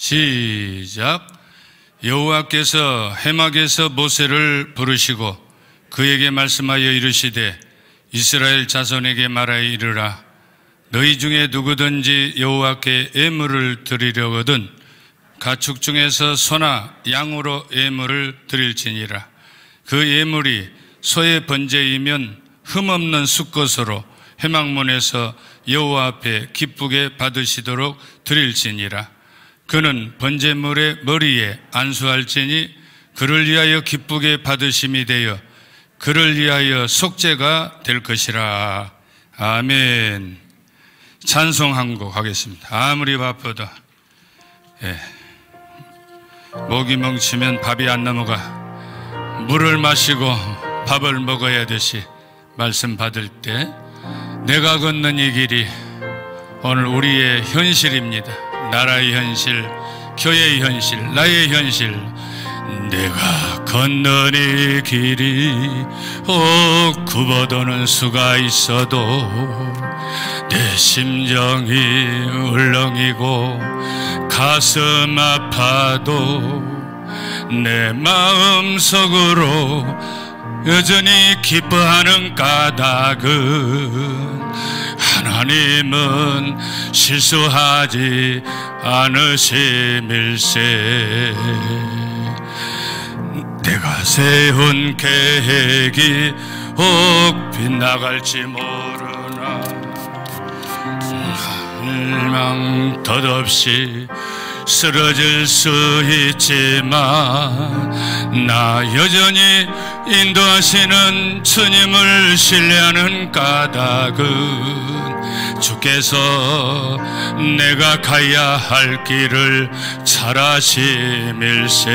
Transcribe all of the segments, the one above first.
시작. 여호와께서 해막에서 모세를 부르시고 그에게 말씀하여 이르시되 이스라엘 자손에게 말하여 이르라. 너희 중에 누구든지 여호와께 예물을 드리려거든 가축 중에서 소나 양으로 예물을 드릴지니라. 그 예물이 소의 번제이면 흠없는 수것으로 해막문에서 여호와 앞에 기쁘게 받으시도록 드릴지니라 그는 번제물의 머리에 안수할지니 그를 위하여 기쁘게 받으심이 되어 그를 위하여 속죄가 될 것이라. 아멘. 찬송 한 곡 하겠습니다. 아무리 바쁘다 예. 목이 멍치면 밥이 안 넘어가. 물을 마시고 밥을 먹어야 되시 말씀 받을 때 내가 걷는 이 길이 오늘 우리의 현실입니다. 나라의 현실, 교회의 현실, 나의 현실. 내가 걷는 이 길이 꼭 굽어도는 수가 있어도 내 심정이 울렁이고 가슴 아파도 내 마음 속으로 여전히 기뻐하는 까닭은 하나님은 실수하지 않으심일세. 내가 세운 계획이 혹 빗나갈지 모르나. 일망 덧없이 쓰러질 수 있지만 나 여전히 인도하시는 주님을 신뢰하는 까닭은 주께서 내가 가야 할 길을 잘 아심일세.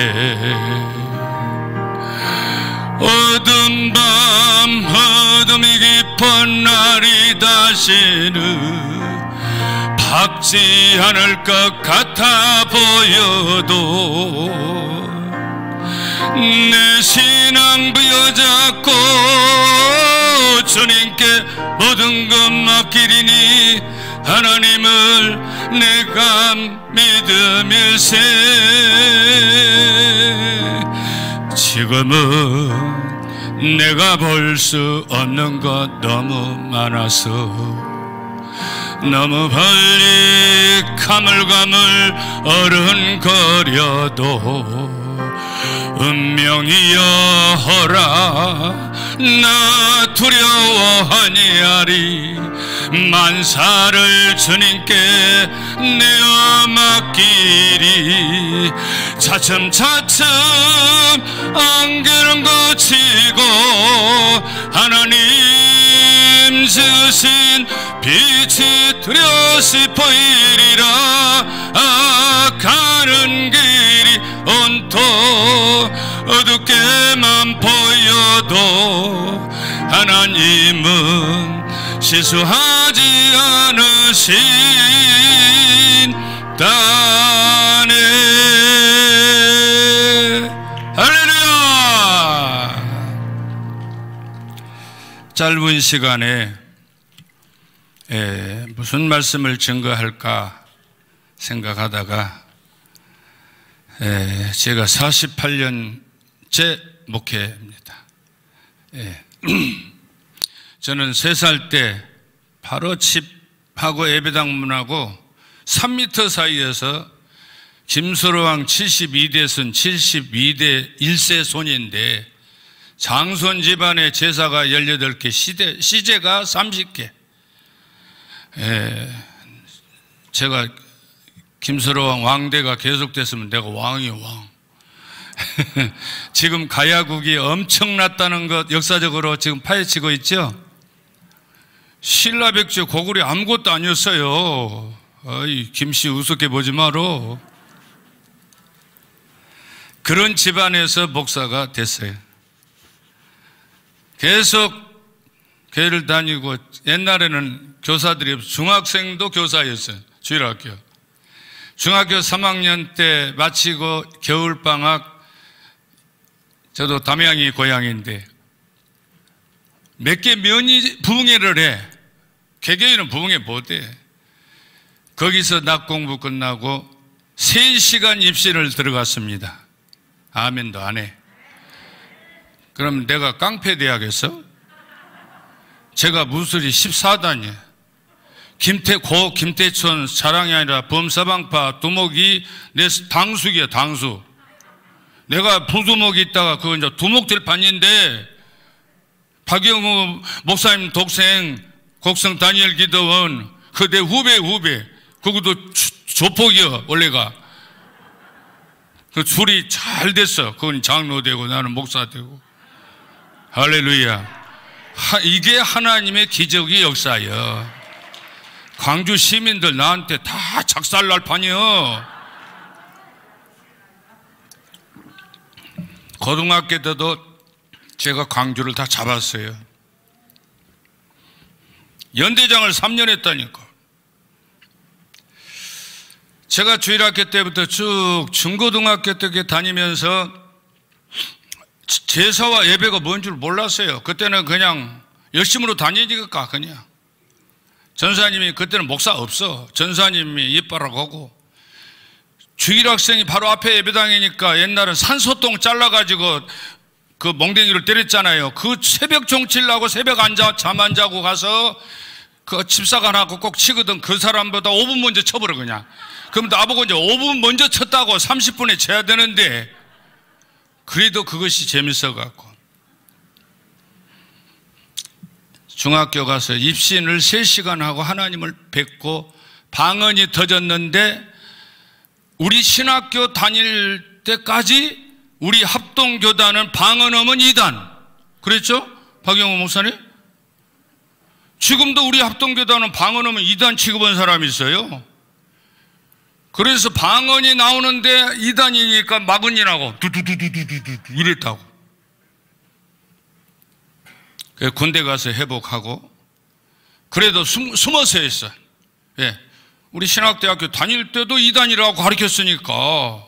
어둠 밤 어둠이 깊은 날이 다시는 박지 않을 것 같아 보여도 내 신앙 부여잡고 주님께 모든 것 맡기리니 하나님을 내가 믿음일세. 지금은 내가 볼 수 없는 것 너무 많아서 너무 빨리 가물가물 어른거려도 운명이여라 나 두려워하니 아리 만사를 주님께 내어 맡기리. 차츰차츰 안개는 거치고 하나님 지으신 빛이 두려시 보이리라. 아 가는 길이 온통 어둡게만 보여도 하나님은 실수하지 않으신다네 할렐루야! 짧은 시간에 에, 무슨 말씀을 증거할까 생각하다가 에, 제가 48년째 목회입니다. 에, 저는 3살 때 바로 집하고 예배당 문하고 3미터 사이에서 김수로왕 72대 손 72대 1세 손인데 장손 집안의 제사가 18개, 시대, 시제가 30개. 에, 제가 김수로왕 왕대가 계속됐으면 내가 왕이 왕. 지금 가야국이 엄청났다는 것 역사적으로 지금 파헤치고 있죠? 신라 백제 고구려 아무것도 아니었어요. 어이, 김씨 우습게 보지 마로. 그런 집안에서 목사가 됐어요. 계속 교회를 다니고 옛날에는 교사들이 중학생도 교사였어요. 주일학교. 중학교 3학년 때 마치고 겨울방학 저도 담양이 고향인데 몇 개 면이 부흥회를 해. 개개인은 부흥회 못해. 거기서 낮 공부 끝나고 3시간 입신을 들어갔습니다. 아멘도 안 해. 그럼 내가 깡패돼야겠어? 제가 무술이 14단이에요. 김태, 고 김태천 사랑이 아니라 범사방파 두목이 내 당숙이야, 당숙. 내가 부두목이 있다가 그거 이제 두목 될 판인데 박영우 목사님 독생 곡성 다니엘 기도원 그 내 후배 후배. 그것도 조폭이야 원래가. 그 줄이 잘 됐어. 그건 장로 되고 나는 목사 되고. 할렐루야. 하, 이게 하나님의 기적의 역사예요 광주 시민들 나한테 다 작살 날 판이요 고등학교 때도 제가 광주를 다 잡았어요. 연대장을 3년 했다니까. 제가 주일학교 때부터 쭉 중고등학교 때 다니면서 제사와 예배가 뭔 줄 몰랐어요. 그때는 그냥 열심으로 다니니까 그냥. 전사님이 그때는 목사 없어. 전사님이 이빨라고 하고 주일 학생이 바로 앞에 예배당이니까 옛날은 산소똥 잘라가지고 그 멍댕이를 때렸잖아요. 그 새벽 종치려고 새벽 앉아, 잠 안 자고 가서 그 집사가 나고 꼭 치거든. 그 사람보다 5분 먼저 쳐버려, 그냥. 그럼 나보고 이제 5분 먼저 쳤다고 30분에 쳐야 되는데, 그래도 그것이 재밌어갖고. 중학교 가서 입신을 3시간 하고 하나님을 뵙고 방언이 터졌는데 우리 신학교 다닐 때까지 우리 합동교단은 방언음은 2단. 그랬죠? 박영호 목사님? 지금도 우리 합동교단은 방언음은 2단 취급한 사람이 있어요. 그래서 방언이 나오는데 2단이니까 마근이라고 두두두두두두 이랬다고. 군대 가서 회복하고 그래도 숨, 숨어서 했어. 예. 우리 신학대학교 다닐 때도 이단이라고 가르쳤으니까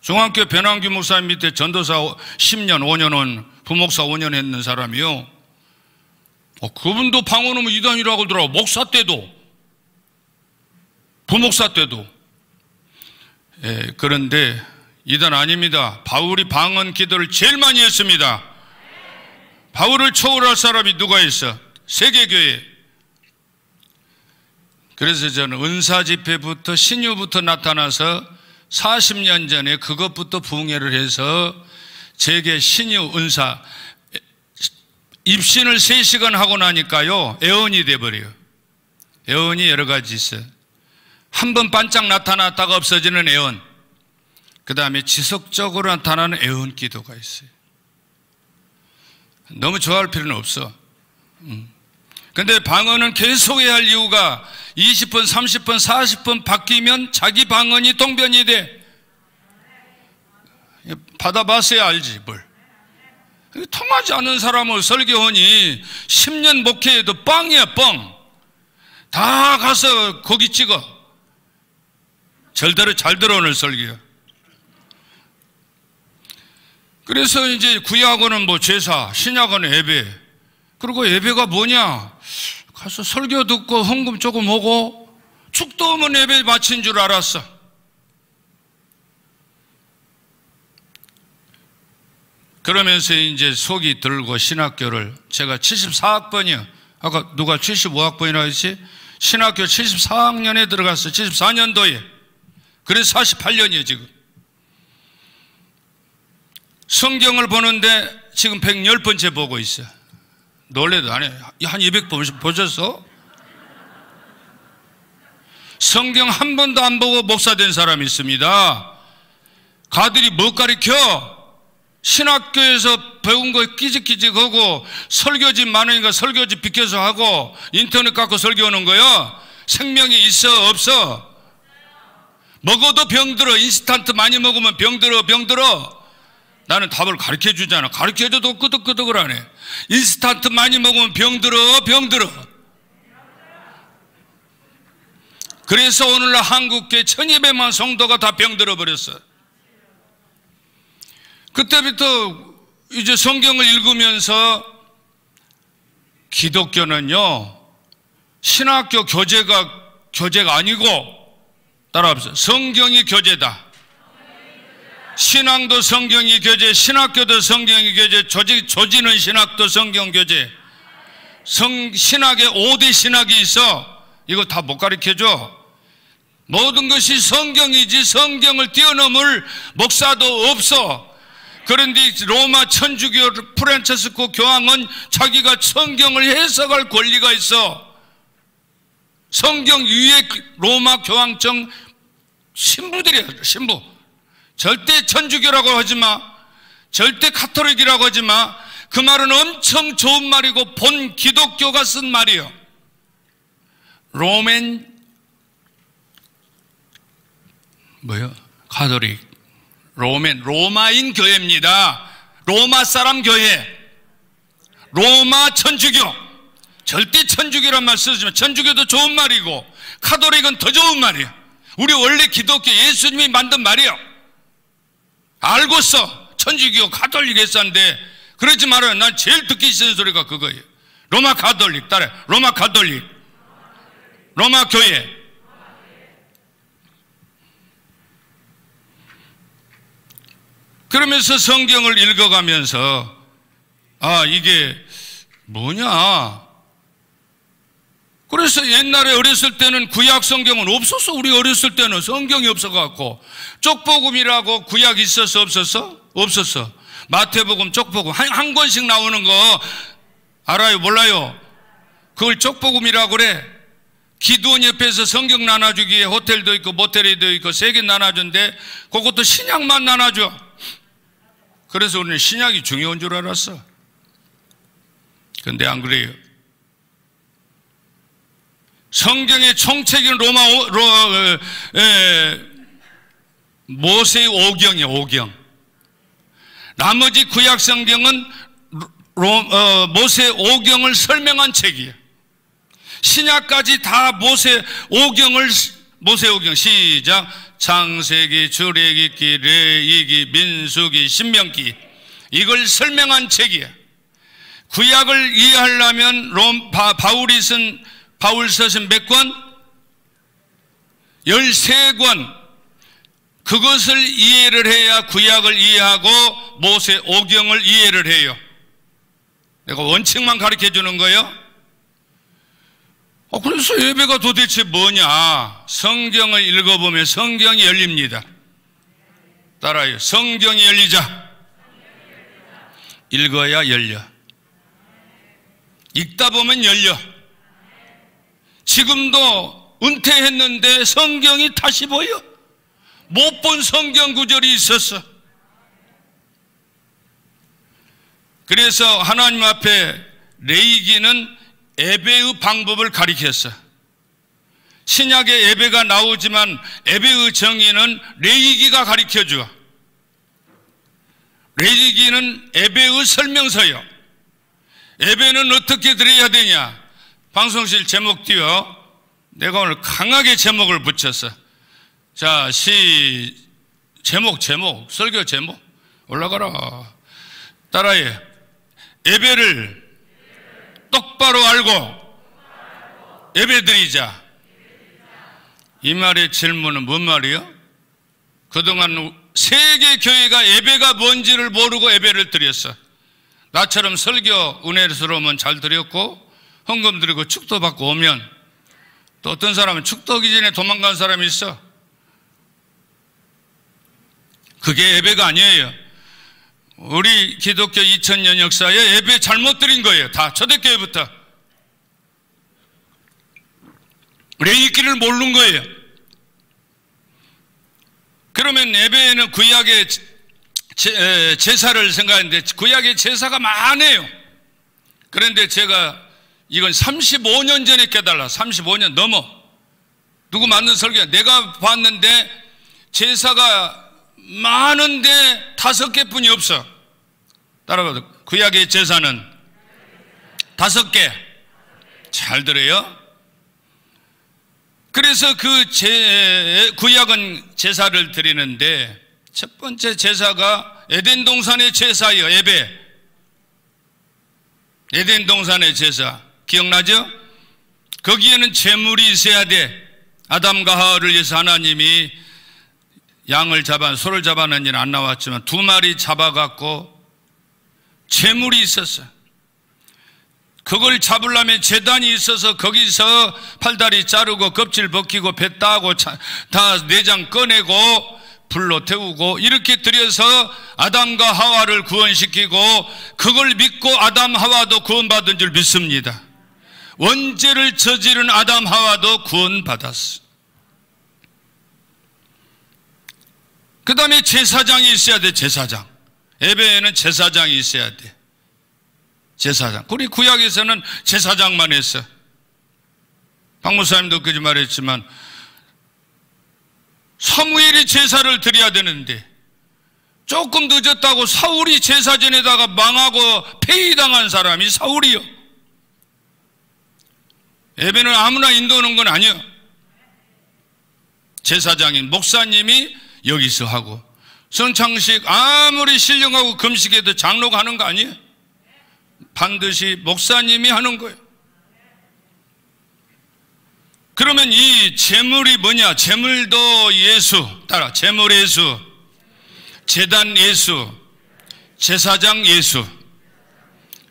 중학교 변환규 목사님 밑에 전도사 10년, 5년은 부목사 5년 했는 사람이요. 어, 그분도 방언하면 이단이라고 하더라고. 목사 때도. 부목사 때도. 예, 그런데 이단 아닙니다. 바울이 방언 기도를 제일 많이 했습니다. 바울을 초월할 사람이 누가 있어? 세계교회. 그래서 저는 은사 집회부터 신유부터 나타나서 40년 전에 그것부터 부흥회를 해서 제게 신유 은사 입신을 3시간 하고 나니까요 애원이 돼버려요 애원이 여러 가지 있어요 한 번 반짝 나타났다가 없어지는 애원 그 다음에 지속적으로 나타나는 애원 기도가 있어요 너무 좋아할 필요는 없어 음. 근데 방언은 계속 해야 할 이유가 20분, 30분, 40분 바뀌면 자기 방언이 동변이 돼. 받아봤어야 알지, 뭘. 통하지 않는 사람을 설교하니 10년 목회해도 뻥이야, 뻥. 다 가서 거기 찍어. 절대로 잘 들어오는 설교야. 그래서 이제 구약은 뭐 제사, 신약은 예배. 그리고 예배가 뭐냐? 가서 설교 듣고 헌금 조금 오고 축도 오면 예배 마친 줄 알았어. 그러면서 이제 속이 들고 신학교를 제가 74학번이요. 아까 누가 75학번이라고 했지? 신학교 74학년에 들어갔어. 74년도에. 그래서 48년이에요, 지금. 성경을 보는데 지금 110번째 보고 있어요. 놀래도 안 해. 한 200번 보셨어? 성경 한 번도 안 보고 목사 된 사람이 있습니다. 가들이 뭐 가르쳐? 신학교에서 배운 거 끼직끼직하고 설교지 많으니까 설교지 베껴서 하고 인터넷 갖고 설교하는 거야. 생명이 있어 없어? 먹어도 병들어. 인스턴트 많이 먹으면 병들어 병들어. 나는 답을 가르쳐 주잖아. 가르쳐 줘도 끄덕끄덕을 안 해. 인스턴트 많이 먹으면 병들어, 병들어. 그래서 오늘날 한국교회 1200만 성도가 다 병들어 버렸어. 그때부터 이제 성경을 읽으면서 기독교는요, 신학교 교재가 교재가 아니고 따라합시다. 성경이 교제다. 신앙도 성경이 교제, 신학교도 성경이 교제, 조지, 조지는 신학도 성경 교제. 성, 신학에 5대 신학이 있어. 이거 다 못 가르쳐 줘. 모든 것이 성경이지 성경을 뛰어넘을 목사도 없어. 그런데 로마 천주교 프란체스코 교황은 자기가 성경을 해석할 권리가 있어. 성경 위에 로마 교황청 신부들이야, 신부. 절대 천주교라고 하지 마. 절대 카톨릭이라고 하지 마. 그 말은 엄청 좋은 말이고 본 기독교가 쓴 말이요. 로맨 뭐요? Catholic Roman 로마인 교회입니다. 로마 사람 교회. 로마 천주교. 절대 천주교란 말 쓰지만 천주교도 좋은 말이고 카톨릭은 더 좋은 말이야. 우리 원래 기독교 예수님이 만든 말이요. 알고 써. 천주교 가톨릭 했었는데 그러지 말아요. 난 제일 듣기 싫은 소리가 그거예요. 로마 가톨릭 따라 로마 가톨릭 로마 교회 그러면서 성경을 읽어가면서 아 이게 뭐냐 그래서 옛날에 어렸을 때는 구약 성경은 없었어. 우리 어렸을 때는 성경이 없어갖고 쪽복음이라고 구약 있었어 없었어? 없었어. 마태복음, 쪽복음 한, 한 권씩 나오는 거 알아요? 몰라요? 그걸 쪽복음이라고 그래. 기도원 옆에서 성경 나눠주기에 호텔도 있고 모텔도 있고 세 개 나눠준데 그것도 신약만 나눠줘. 그래서 우리는 신약이 중요한 줄 알았어. 근데 안 그래요. 성경의 총책인 로마 로, 에, 모세의 오경이에요, 오경. 나머지 구약 성경은 로, 어, 모세 오경을 설명한 책이에요. 신약까지 다 모세 오경을 모세 오경 시작 창세기, 출애굽기, 레위기, 민수기, 신명기 이걸 설명한 책이에요. 구약을 이해하려면 롬, 바, 바울이 쓴 바울서신 몇 권? 13권. 그것을 이해를 해야 구약을 이해하고 모세 오경을 이해를 해요. 내가 원칙만 가르쳐 주는 거예요. 어, 그래서 예배가 도대체 뭐냐? 성경을 읽어보면 성경이 열립니다. 따라요. 성경이 열리자. 읽어야 열려. 읽다 보면 열려. 지금도 은퇴했는데 성경이 다시 보여. 못 본 성경 구절이 있었어. 그래서 하나님 앞에 레이기는 예배의 방법을 가리켰어. 신약에 예배가 나오지만 예배의 정의는 레이기가 가리켜 줘. 레이기는 예배의 설명서요. 예배는 어떻게 드려야 되냐? 방송실 제목 띄워. 내가 오늘 강하게 제목을 붙였어. 자, 시, 제목, 제목, 설교 제목. 올라가라. 따라해. 예배를 똑바로 알고 예배 드리자. 이 말의 질문은 뭔 말이요? 그동안 세계 교회가 예배가 뭔지를 모르고 예배를 드렸어. 나처럼 설교 은혜스러우면 잘 드렸고 헌금 드리고 축도 받고 오면 또 어떤 사람은 축도하기 전에 도망간 사람이 있어. 그게 예배가 아니에요. 우리 기독교 2000년 역사에 예배 잘못 드린 거예요. 다 초대교회부터. 레이기를 모르는 거예요. 그러면 예배에는 구약의 제사를 생각하는데 구약의 제사가 많아요. 그런데 제가 이건 35년 전에 깨달아. 35년 넘어. 누구 맞는 설교? 내가 봤는데 제사가 많은데 다섯 개뿐이 없어. 따라가도 구약의 제사는 다섯 개. 잘 들어요? 그래서 그 제, 구약은 제사를 드리는데 첫 번째 제사가 에덴 동산의 제사예요. 예배. 에덴 동산의 제사. 기억나죠? 거기에는 재물이 있어야 돼. 아담과 하와를 위해서 하나님이 양을 잡아 소를 잡아낸 일은 안 나왔지만 두 마리 잡아갖고 재물이 있었어요. 그걸 잡으려면 재단이 있어서 거기서 팔다리 자르고 껍질 벗기고 배 따고 다 내장 꺼내고 불로 태우고 이렇게 들여서 아담과 하와를 구원시키고 그걸 믿고 아담 하와도 구원받은 줄 믿습니다. 원죄를 저지른 아담 하와도 구원받았어. 그 다음에 제사장이 있어야 돼, 제사장. 예배에는 제사장이 있어야 돼. 제사장. 우리 구약에서는 제사장만 했어. 박무사님도 그지 말했지만 사무엘이 제사를 드려야 되는데 조금 늦었다고 사울이 제사 전에다가 망하고 폐위당한 사람이 사울이요. 예배는 아무나 인도하는 건 아니요. 제사장인 목사님이 여기서 하고 선창식 아무리 신령하고 금식해도 장로가 하는 거 아니에요? 반드시 목사님이 하는 거예요. 그러면 이 재물이 뭐냐? 재물도 예수 따라 재물 예수, 재단 예수, 제사장 예수.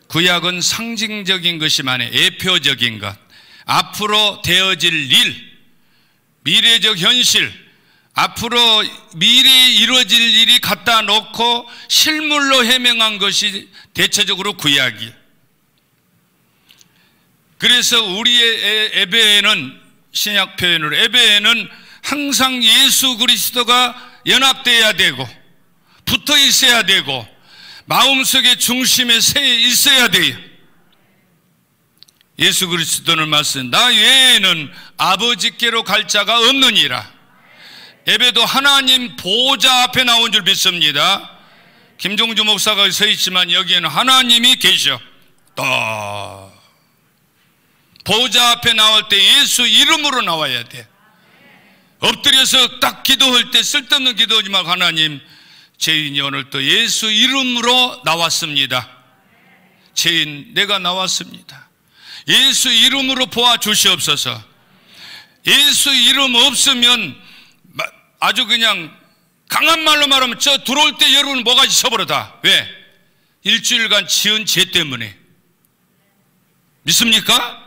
구약은 상징적인 것이만 해, 예표적인 것. 앞으로 되어질 일, 미래적 현실, 앞으로 미래에 이루어질 일이 갖다 놓고 실물로 해명한 것이 대체적으로 구약이에요. 그래서 우리의 예배에는 신약 표현으로 예배에는 항상 예수 그리스도가 연합되어야 되고 붙어 있어야 되고 마음속의 중심에 새 있어야 돼요. 예수 그리스도는 말씀 나 외에는 아버지께로 갈 자가 없느니라. 예배도 하나님 보좌 앞에 나온 줄 믿습니다. 김종주 목사가 서 있지만 여기에는 하나님이 계셔. 또 보좌 앞에 나올 때 예수 이름으로 나와야 돼. 엎드려서 딱 기도할 때 쓸데없는 기도하지 말고 하나님 죄인이 오늘 또 예수 이름으로 나왔습니다. 죄인 내가 나왔습니다. 예수 이름으로 보아 주시옵소서. 예수 이름 없으면 아주 그냥 강한 말로 말하면 저 들어올 때 여러분 뭐가지 서버려다. 왜? 일주일간 지은 죄 때문에. 믿습니까?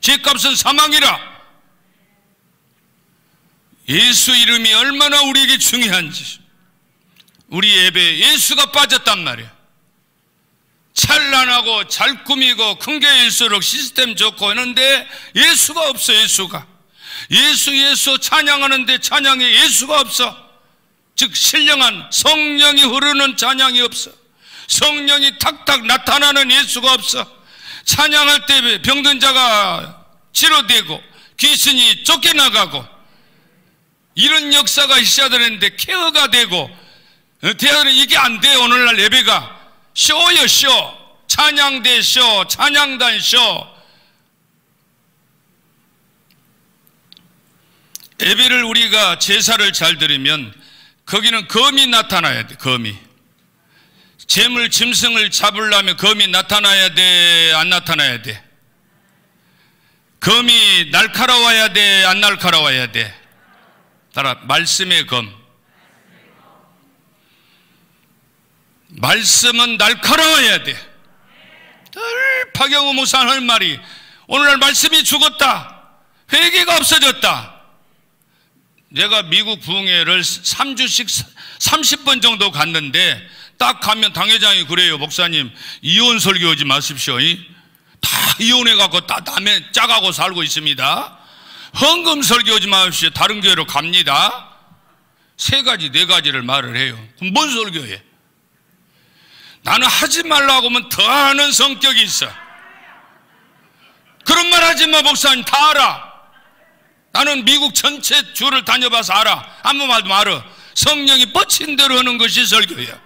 죄값은 사망이라. 예수 이름이 얼마나 우리에게 중요한지. 우리 예배에 예수가 빠졌단 말이야. 찬란하고 잘 꾸미고 큰 게일수록 시스템 좋고 하는데 예수가 없어 예수가. 예수 예수 찬양하는데 찬양에 예수가 없어. 즉 신령한 성령이 흐르는 찬양이 없어. 성령이 탁탁 나타나는 예수가 없어. 찬양할 때 병든 자가 치료되고 귀신이 쫓겨나가고 이런 역사가 있어야 되는데 케어가 되고 대화는 이게 안 돼. 오늘날 예배가 쇼요 쇼. 찬양대 쇼, 찬양단 쇼. 예배를 우리가 제사를 잘 드리면 거기는 검이 나타나야 돼. 검이. 재물 짐승을 잡으려면 검이 나타나야 돼, 안 나타나야 돼? 검이 날카로워야 돼, 안 날카로워야 돼? 따라 말씀의 검. 말씀은 날카로워야 돼. 늘 박영호 목사 할 말이 오늘날 말씀이 죽었다. 회개가 없어졌다. 내가 미국 부흥회를 3주씩 30번 정도 갔는데 딱 가면 당회장이 그래요. 목사님, 이혼 설교하지 마십시오. 다 이혼해 갖고 다 남의 짜가고 살고 있습니다. 헌금 설교하지 마십시오. 다른 교회로 갑니다. 세 가지, 네 가지를 말을 해요. 그럼 뭔 설교해? 나는 하지 말라고 하면 더 하는 성격이 있어. 그런 말 하지 마, 목사님. 다 알아. 나는 미국 전체 주를 다녀봐서 알아. 아무 말도 말어. 성령이 뻗친 대로 하는 것이 설교야.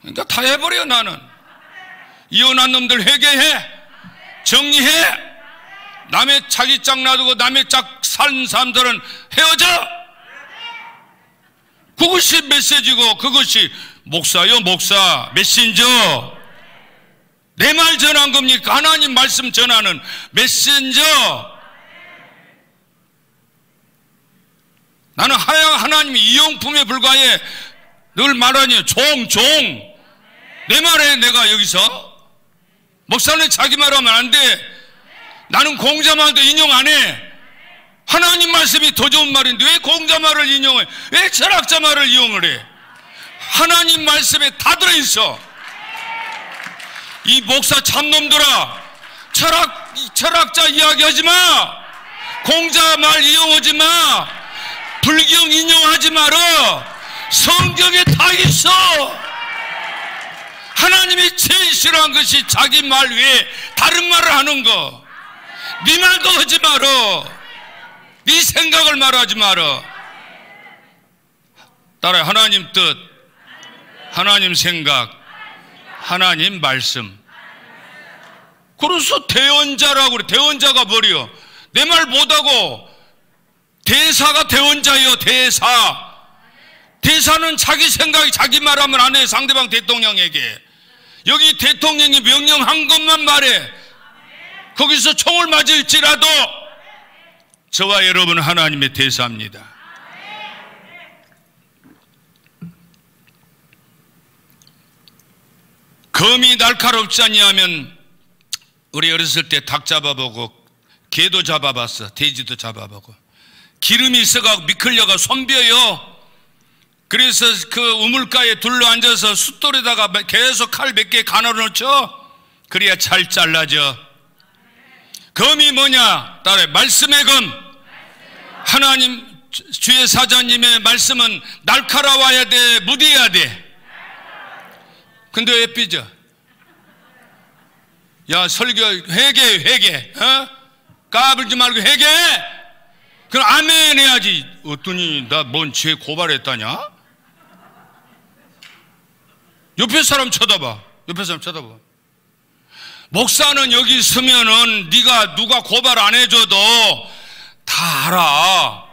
그러니까 다 해버려 나는 이혼한 놈들 회개해 정리해 남의 자기 짝 놔두고 남의 짝 산 사람들은 헤어져 그것이 메시지고 그것이 목사요 목사 메신저 내 말 전한 겁니까 하나님 말씀 전하는 메신저 나는 하나님이 이용품에 불과해 늘 말하니 종, 종. 내 말에 내가 여기서 목사는 자기 말하면 안 돼. 나는 공자 말도 인용 안 해. 하나님 말씀이 더 좋은 말인데 왜 공자 말을 인용해? 왜 철학자 말을 이용을 해? 하나님 말씀에 다 들어있어. 이 목사 참놈들아, 철학, 철학자 이야기하지 마. 공자 말 이용하지 마. 불경 인용하지 마라. 성경에 다 있어. 하나님이 제일 싫어한 것이 자기 말 외에 다른 말을 하는 거. 네 말도 하지 말어. 네 생각을 말하지 말어. 따라 하나님 뜻, 하나님 생각, 하나님 말씀. 그래서 대원자라고 그래. 대원자가 뭐리요? 내 말 못하고 대사가 대원자요, 대사. 대사는 자기 생각이 자기 말하면 안 해. 상대방 대통령에게. 여기 대통령이 명령한 것만 말해. 거기서 총을 맞을지라도 저와 여러분 하나님의 대사입니다. 검이 날카롭지 아니하면 우리 어렸을 때 닭 잡아보고 개도 잡아봤어. 돼지도 잡아보고. 기름이 있어가 미끌려가 손벼요. 그래서 그 우물가에 둘러앉아서 숫돌에다가 계속 칼 몇 개 가눠 놓죠. 그래야 잘 잘라져. 검이 뭐냐? 따라 말씀의 검. 하나님 주의 사자님의 말씀은 날카로워야 돼 무디해야 돼 근데 왜 삐져? 야 설교 회개 회개 어? 까불지 말고 회개! 그럼 아멘 해야지. 어떠니? 나 뭔 죄 고발했다냐? 옆에 사람 쳐다봐. 옆에 사람 쳐다봐. 목사는 여기 있으면은 네가 누가 고발 안 해줘도 다 알아.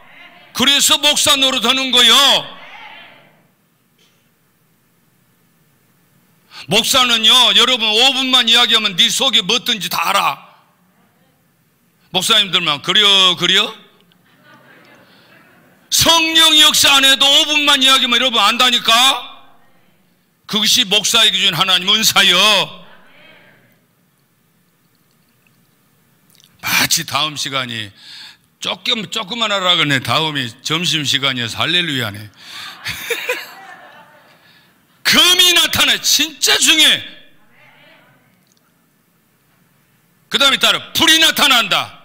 그래서 목사 노릇하는 거요 목사는요, 여러분 5분만 이야기하면 네 속에 뭐든지 다 알아. 목사님들만 그려 그려? 성령 역사 안 해도 5분만 이야기하면 여러분 안다니까? 그것이 목사에게 준 하나님 은사여. 마치 다음 시간이 조금 조금만 하라 그네 다음이 점심 시간이어서 할렐루야네. 금이 나타나 진짜 중요해. 그 다음에 따라 불이 나타난다.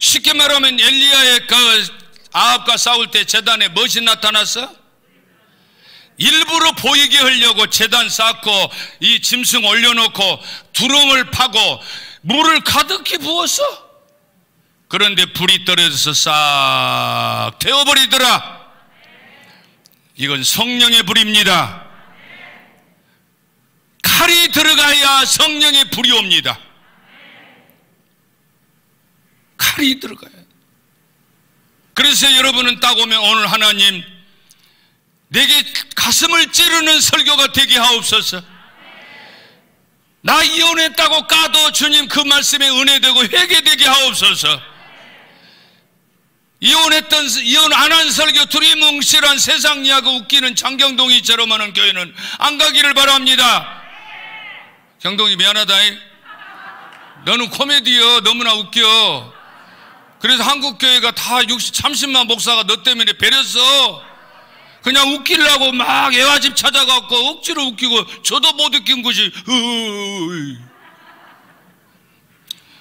쉽게 말하면 엘리야의 그 아합과 싸울 때 재단에 무엇이 나타났어? 일부러 보이게 하려고 재단 쌓고 이 짐승 올려놓고 두렁을 파고 물을 가득히 부었어. 그런데 불이 떨어져서 싹 태워버리더라. 이건 성령의 불입니다. 칼이 들어가야 성령의 불이 옵니다. 칼이 들어가야. 그래서 여러분은 딱 오면 오늘 하나님 내게 가슴을 찌르는 설교가 되게 하옵소서. 나 이혼했다고 까도 주님 그 말씀에 은혜되고 회개되게 하옵소서. 이혼했던 이혼 안 한 설교 두리뭉실한 세상 이야기 웃기는 장경동이처럼 하는 교회는 안 가기를 바랍니다. 경동이 미안하다. 너는 코미디여 너무나 웃겨. 그래서 한국 교회가 다 60, 30만 목사가 너 때문에 배렸어. 그냥 웃기려고 막 애화집 찾아갖고 억지로 웃기고 저도 못 웃긴 것이.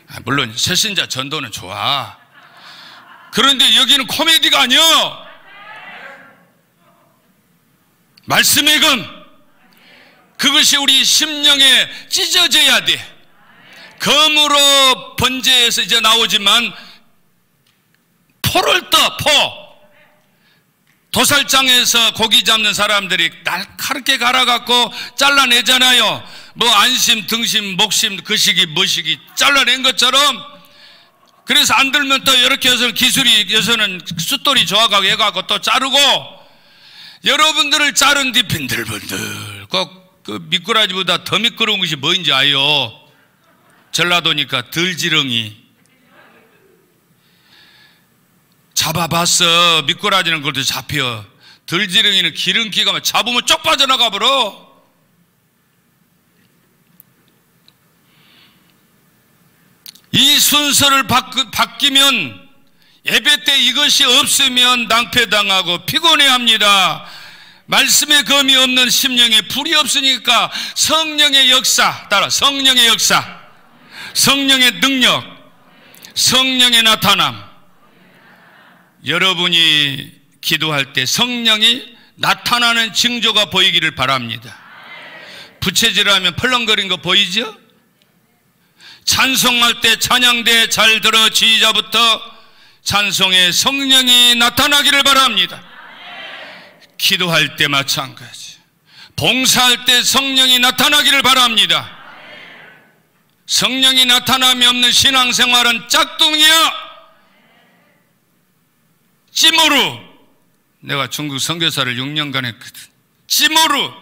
아, 물론 새신자 전도는 좋아. 그런데 여기는 코미디가 아니요. 말씀의 금. 그것이 우리 심령에 찢어져야 돼. 검으로 번제에서 이제 나오지만 포를 떠, 포. 도살장에서 고기 잡는 사람들이 날카롭게 갈아갖고 잘라내잖아요. 뭐 안심, 등심, 목심, 그 시기, 뭐시기 잘라낸 것처럼 그래서 안 들면 또 이렇게 해서 기술이 여서는 숫돌이 좋아가고 해가고 또 자르고 여러분들을 자른 뒤 빈들빈들 꼭 그 미꾸라지보다 더 미끄러운 것이 뭐인지 아요 전라도니까 들지렁이 잡아봤어. 미꾸라지는 그것도 잡혀. 들지렁이는 기름기가 잡으면 쪽 빠져나가 버려. 이 순서를 바뀌 면 예배 때 이것이 없으면 낭패당하고 피곤해합니다. 말씀의 검이 없는 심령에 불이 없으니까 성령의 역사 따라 성령의 역사 성령의 능력 성령의 나타남 여러분이 기도할 때 성령이 나타나는 징조가 보이기를 바랍니다. 부채질하면 펄렁거린 거 보이죠? 찬송할 때 찬양대 잘 들어 지휘자부터 찬송에 성령이 나타나기를 바랍니다. 기도할 때 마찬가지. 봉사할 때 성령이 나타나기를 바랍니다. 성령이 나타남이 없는 신앙생활은 짝퉁이야. 찜으로 내가 중국 선교사를 6년간 했거든. 찜으로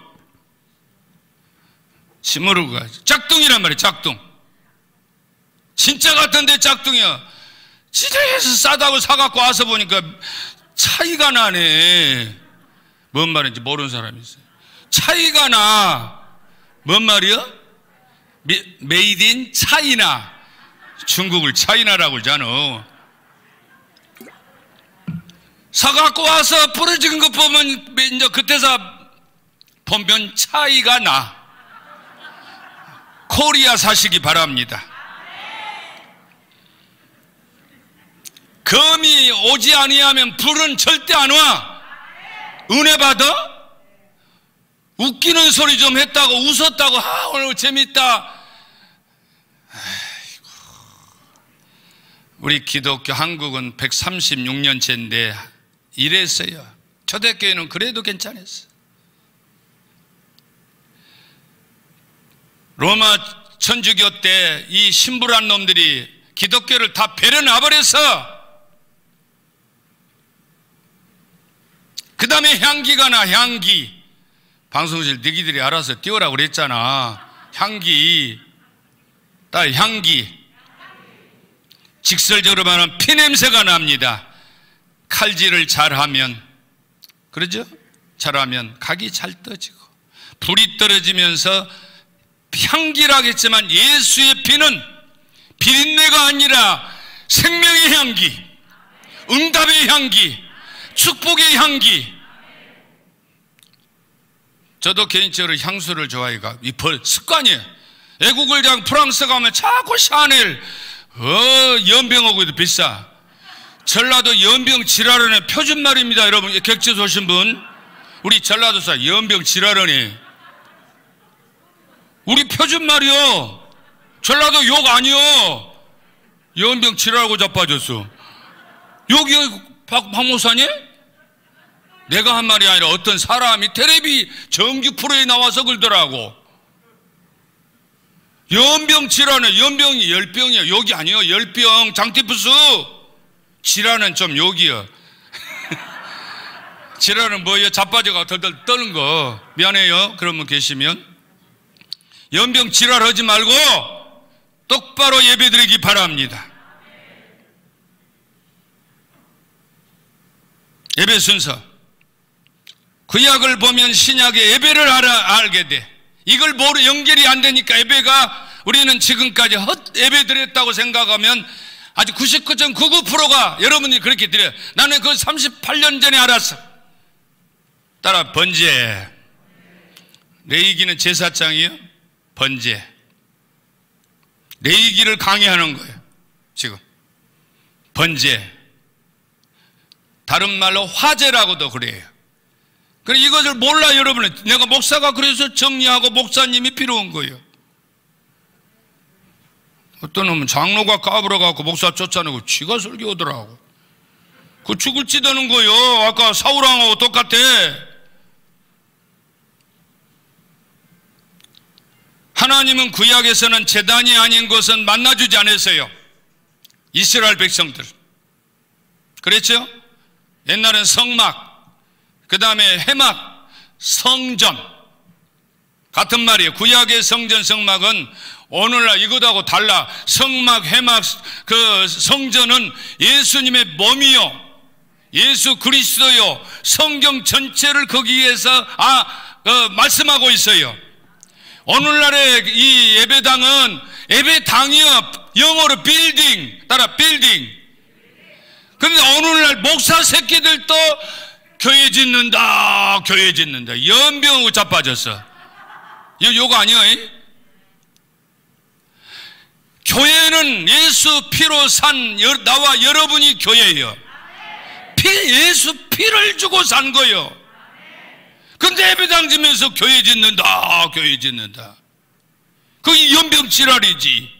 찜으로가 짝퉁이란 말이야. 짝퉁. 진짜 같은데 짝퉁이야. 지대에서 싸다고 사갖고 와서 보니까 차이가 나네. 뭔 말인지 모르는 사람이 있어요. 차이가 나. 뭔 말이야? Made in China. 중국을 China라고 그러잖아. 사갖고 와서 부러진 거 보면 이제 그때서 보면 차이가 나. 코리아 사시기 바랍니다. 검이 오지 아니하면 불은 절대 안 와. 은혜 받아? 웃기는 소리 좀 했다고 웃었다고 아 오늘 재밌다 아이고. 우리 기독교 한국은 136년째인데 이랬어요 초대교회는 그래도 괜찮았어 로마 천주교 때 이 신불한 놈들이 기독교를 다 배려놔버려서 그 다음에 향기가 나, 향기. 방송실 너희들이 알아서 띄우라고 그랬잖아. 향기. 딸, 향기. 직설적으로 말하면 피냄새가 nap니다. 칼질을 잘하면, 그러죠? 잘하면 각이 잘 떠지고, 불이 떨어지면서 향기라겠지만 예수의 피는 비린내가 아니라 생명의 향기, 응답의 향기, 축복의 향기. 저도 개인적으로 향수를 좋아해가 이 벌 습관이에요. 애국을 장 프랑스 가면 자꾸 샤넬 어 연병하고도 비싸. 전라도 연병 지랄원의 표준 말입니다, 여러분. 객지에서 오신 분, 우리 전라도사 연병 지랄원이 우리 표준 말이요. 전라도 욕 아니요. 연병 지랄하고 자빠졌어. 욕이 박, 박 목사님? 내가 한 말이 아니라 어떤 사람이 테레비 정규 프로에 나와서 그러더라고. 연병 질환은 연병이 열병이야. 욕이 아니요. 열병, 장티푸스. 질환은 좀 욕이요. 질환은 뭐예요? 자빠져가 덜덜 떠는 거. 미안해요. 분 계시면. 연병 질환하지 말고 똑바로 예배드리기 바랍니다. 예배 순서. 구약을 보면 신약의 예배를 알아, 알게 돼. 이걸 모르 연결이 안 되니까 예배가 우리는 지금까지 헛 예배 드렸다고 생각하면 아주 99.99%가 여러분이 그렇게 드려요. 나는 그 38년 전에 알았어. 따라 번제. 레이기는 제사장이요. 번제. 레이기를 강의하는 거예요. 지금. 번제. 다른 말로 화제라고도 그래요. 그래 이것을 몰라 여러분은 내가 목사가 그래서 정리하고 목사님이 필요한 거예요. 어떤 놈은 장로가 까불어 갖고 목사 쫓아내고 쥐가 설교하더라고. 그 죽을 찌드는 거요. 아까 사우랑하고 똑같아. 하나님은 구약에서는 재단이 아닌 것은 만나주지 않았어요. 이스라엘 백성들. 그랬죠? 옛날엔 성막, 그 다음에 해막, 성전. 같은 말이에요. 구약의 성전, 성막은 오늘날 이것하고 달라. 성막, 해막, 그 성전은 예수님의 몸이요. 예수 그리스도요. 성경 전체를 거기에서 아 어, 말씀하고 있어요. 오늘날의 이 예배당은 예배당이요. 영어로 빌딩 따라 빌딩. 그런데 오늘날 목사 새끼들도 교회 짓는다, 교회 짓는다. 연병하고 자빠졌어. 이거 요거 아니야? 교회는 예수 피로 산 나와 여러분이 교회예요. 피, 예수 피를 주고 산 거요. 근데 예배당 지면서 교회 짓는다, 교회 짓는다. 그게 연병질환이지.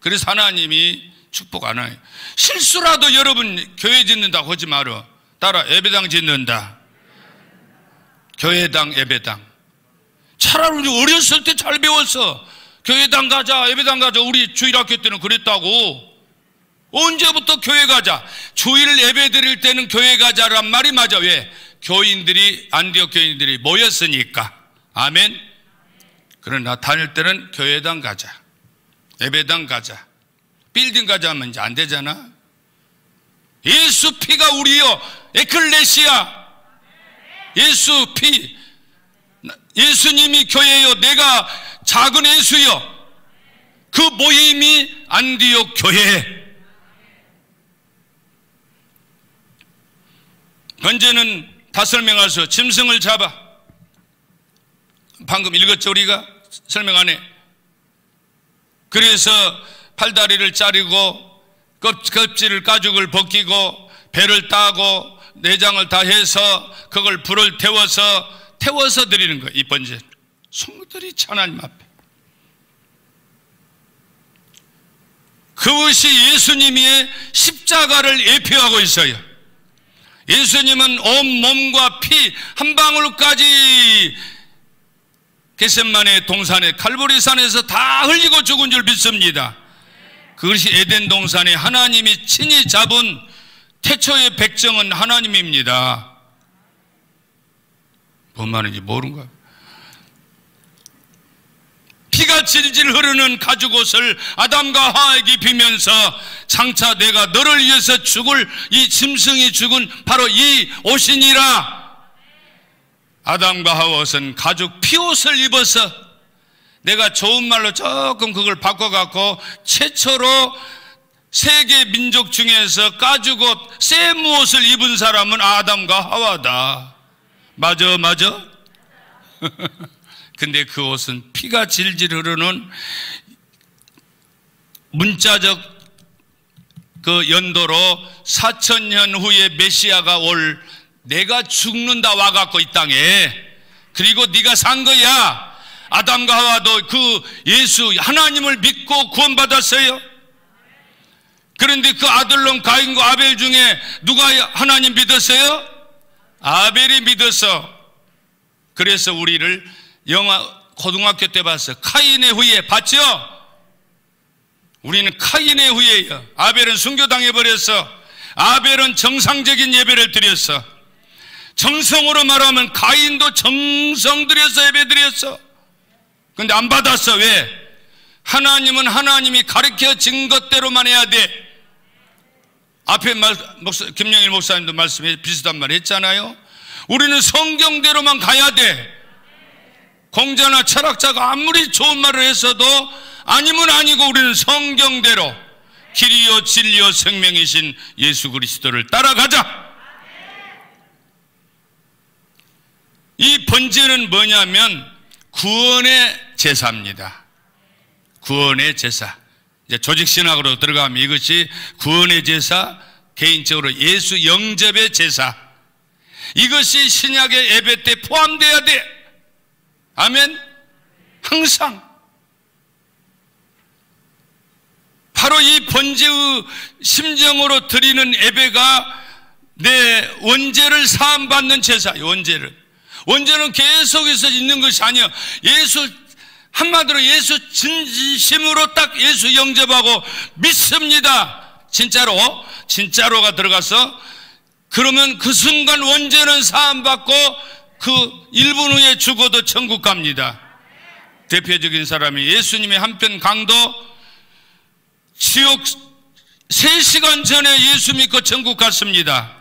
그래서 하나님이 축복 안 해요. 실수라도 여러분 교회 짓는다고 하지 말어. 따라 예배당 짓는다. 교회당, 예배당. 차라리 우리 어렸을 때 잘 배웠어. 교회당 가자, 예배당 가자. 우리 주일학교 때는 그랬다고. 언제부터 교회 가자? 주일 예배 드릴 때는 교회 가자란 말이 맞아. 왜? 교인들이, 안디옥 교인들이 모였으니까. 아멘. 그러나 다닐 때는 교회당 가자. 예배당 가자. 빌딩 가자 하면 이제 안 되잖아. 예수 피가 우리요. 에클레시아. 예수 피. 예수님이 교회요. 내가 작은 예수요. 그 모임이 안디옥 교회. 현재는 다 설명하서 짐승을 잡아. 방금 읽었죠, 우리가? 설명 안 해. 그래서 팔다리를 자르고 껍질을 가죽을 벗기고 배를 따고 내장을 다 해서 그걸 불을 태워서 태워서 드리는 거예요. 이 번째. 성들이 하나님 앞에. 그것이 예수님의 십자가를 예표하고 있어요. 예수님은 온 몸과 피 한 방울까지 게셋만의 동산에 칼보리산에서 다 흘리고 죽은 줄 믿습니다. 그것이 에덴 동산에 하나님이 친히 잡은 태초의 백정은 하나님입니다. 뭔 말인지 거야. 피가 질질 흐르는 가죽 옷을 아담과 하에게 입히면서 장차 내가 너를 위해서 죽을 이 짐승이 죽은 바로 이 옷이니라. 아담과 하와 옷은 가죽 피옷을 입어서 내가 좋은 말로 조금 그걸 바꿔갖고 최초로 세계 민족 중에서 가죽옷, 쇠무 옷을 입은 사람은 아담과 하와다. 맞아, 맞아? 근데 그 옷은 피가 질질 흐르는 문자적 그 연도로 4천년 후에 메시아가 올 내가 죽는다 와갖고 이 땅에 그리고 네가 산 거야 아담과 하와도 그 예수 하나님을 믿고 구원받았어요 그런데 그 아들놈 가인과 아벨 중에 누가 하나님 믿었어요? 아벨이 믿어서 그래서 우리를 영화 고등학교 때 봤어. 카인의 후예 봤죠? 우리는 카인의 후예예요. 아벨은 순교당해 버렸어. 아벨은 정상적인 예배를 드렸어. 정성으로 말하면 가인도 정성 들여서 예배 드렸어. 근데 안 받았어. 왜? 하나님은 하나님이 가르쳐 진 것대로만 해야 돼. 앞에 말, 목사, 김영일 목사님도 말씀해 비슷한 말 했잖아요. 우리는 성경대로만 가야 돼. 공자나 철학자가 아무리 좋은 말을 했어도 아니면 아니고 우리는 성경대로 길이요 진리요 생명이신 예수 그리스도를 따라가자. 이 번제는 뭐냐면 구원의 제사입니다. 구원의 제사. 이제 조직 신학으로 들어가면 이것이 구원의 제사, 개인적으로 예수 영접의 제사. 이것이 신약의 예배 때 포함돼야 돼. 아멘? 항상. 바로 이 번제의 심정으로 드리는 예배가 내 원죄를 사함받는 제사, 원죄를. 원죄는 계속해서 있는 것이 아니야. 예수, 한마디로 예수 진심으로 딱 예수 영접하고 믿습니다. 진짜로, 진짜로가 들어가서 그러면 그 순간 원죄는 사함받고 그 1분 후에 죽어도 천국 갑니다. 대표적인 사람이 예수님의 한편 강도 지옥 3시간 전에 예수 믿고 천국 갔습니다.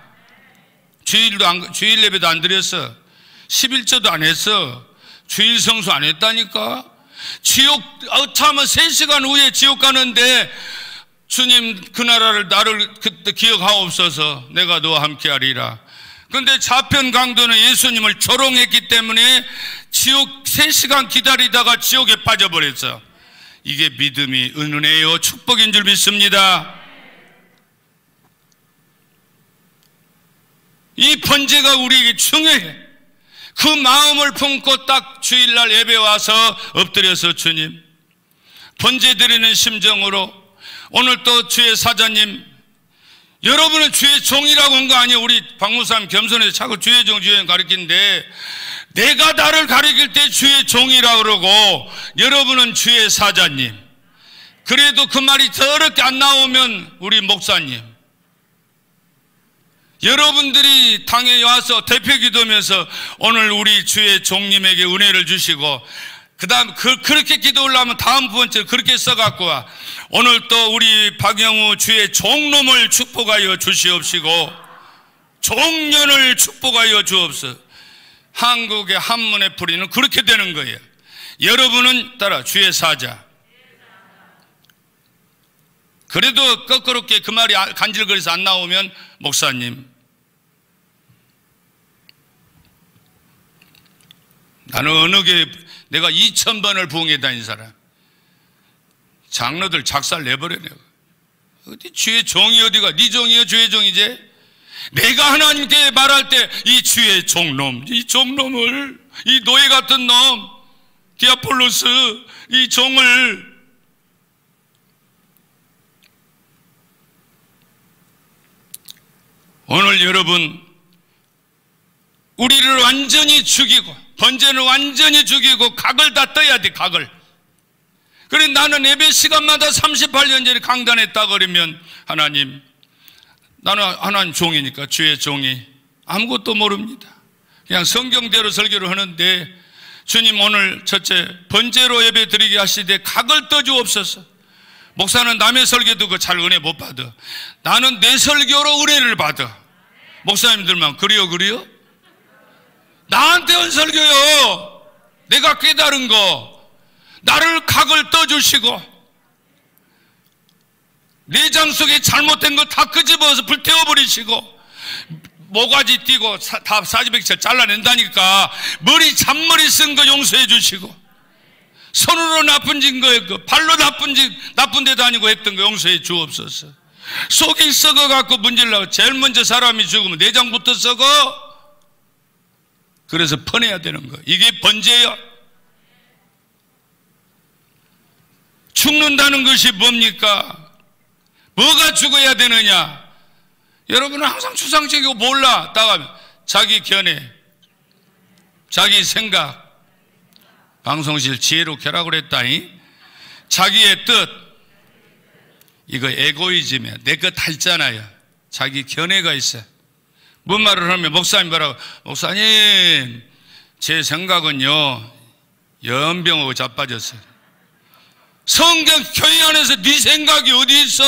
주일도 안, 주일 예배도 안 드렸어. 11조도 안 했어. 주일 성수 안 했다니까. 지옥, 어차면 3시간 후에 지옥 가는데 주님 그 나라를 나를 그때 기억하옵소서 내가 너와 함께 하리라. 근데 좌편 강도는 예수님을 조롱했기 때문에 지옥 3시간 기다리다가 지옥에 빠져버렸어. 이게 믿음이 은혜요 축복인 줄 믿습니다. 이 번제가 우리에게 중요해. 그 마음을 품고 딱 주일날 예배 와서 엎드려서 주님 번제 드리는 심정으로 오늘 또 주의 사자님 여러분은 주의 종이라고 한 거 아니에요? 우리 박무사님 겸손해서 자꾸 주의 종 주의 종 가르치는데 내가 나를 가리킬 때 주의 종이라 그러고 여러분은 주의 사자님. 그래도 그 말이 더럽게 안 나오면 우리 목사님 여러분들이 당에 와서 대표 기도하면서 오늘 우리 주의 종님에게 은혜를 주시고 그 다음 그, 그렇게 기도를 하면 다음 번째 그렇게 써갖고 와. 오늘 또 우리 박영우 주의 종놈을 축복하여 주시옵시고 종년을 축복하여 주옵소서 한국의 한문의 풀이는 그렇게 되는 거예요. 여러분은 따라 주의 사자. 그래도 거꾸롭게 그 말이 간질거려서 안 나오면 목사님 나는 어느 게 내가 2천 번을 부흥에 다닌 사람. 장로들 작살 내버려내. 어디 주의 종이 어디가? 네 종이요 주의 종이지? 내가 하나님께 말할 때 이 주의 종놈, 이 종놈을 이 노예 같은 놈, 디아폴로스 이 종을 오늘 여러분 우리를 완전히 죽이고 번제는 완전히 죽이고 각을 다 떠야 돼 각을. 그래 나는 예배 시간마다 38년 전에 강단했다 그러면 하나님 나는 하나님 종이니까 주의 종이. 아무것도 모릅니다. 그냥 성경대로 설교를 하는데 주님 오늘 첫째 번제로 예배 드리게 하시되 각을 떠주옵소서. 목사는 남의 설교 듣고 잘 은혜 못 받아. 나는 내 설교로 은혜를 받아. 목사님들만 그리요 그리요 나한테 온 설교요. 내가 깨달은 거. 나를 각을 떠주시고. 내장 속에 잘못된 거 다 끄집어서 불태워버리시고. 모가지 띄고 사, 다 사지백철 잘라낸다니까. 머리 잔머리 쓴 거 용서해 주시고. 손으로 나쁜 짓거 그 발로 나쁜 짓 나쁜 데 다니고 했던 거 용서해 주옵소서. 속이 썩어 갖고 문질라고 제일 먼저 사람이 죽으면 내장부터 썩어 그래서 퍼내야 되는 거. 이게 번제야. 죽는다는 것이 뭡니까? 뭐가 죽어야 되느냐? 여러분은 항상 추상적이고 몰라. 따가면 자기 견해, 자기 생각, 방송실 지혜롭게 하라고 그랬다니. 자기의 뜻. 이거 에고이즘이야. 내것 핥잖아요. 자기 견해가 있어요. 뭔 말을 하면 목사님 뭐라고? 목사님 제 생각은요 연병하고 자빠졌어요. 성경 교회 안에서 네 생각이 어디 있어?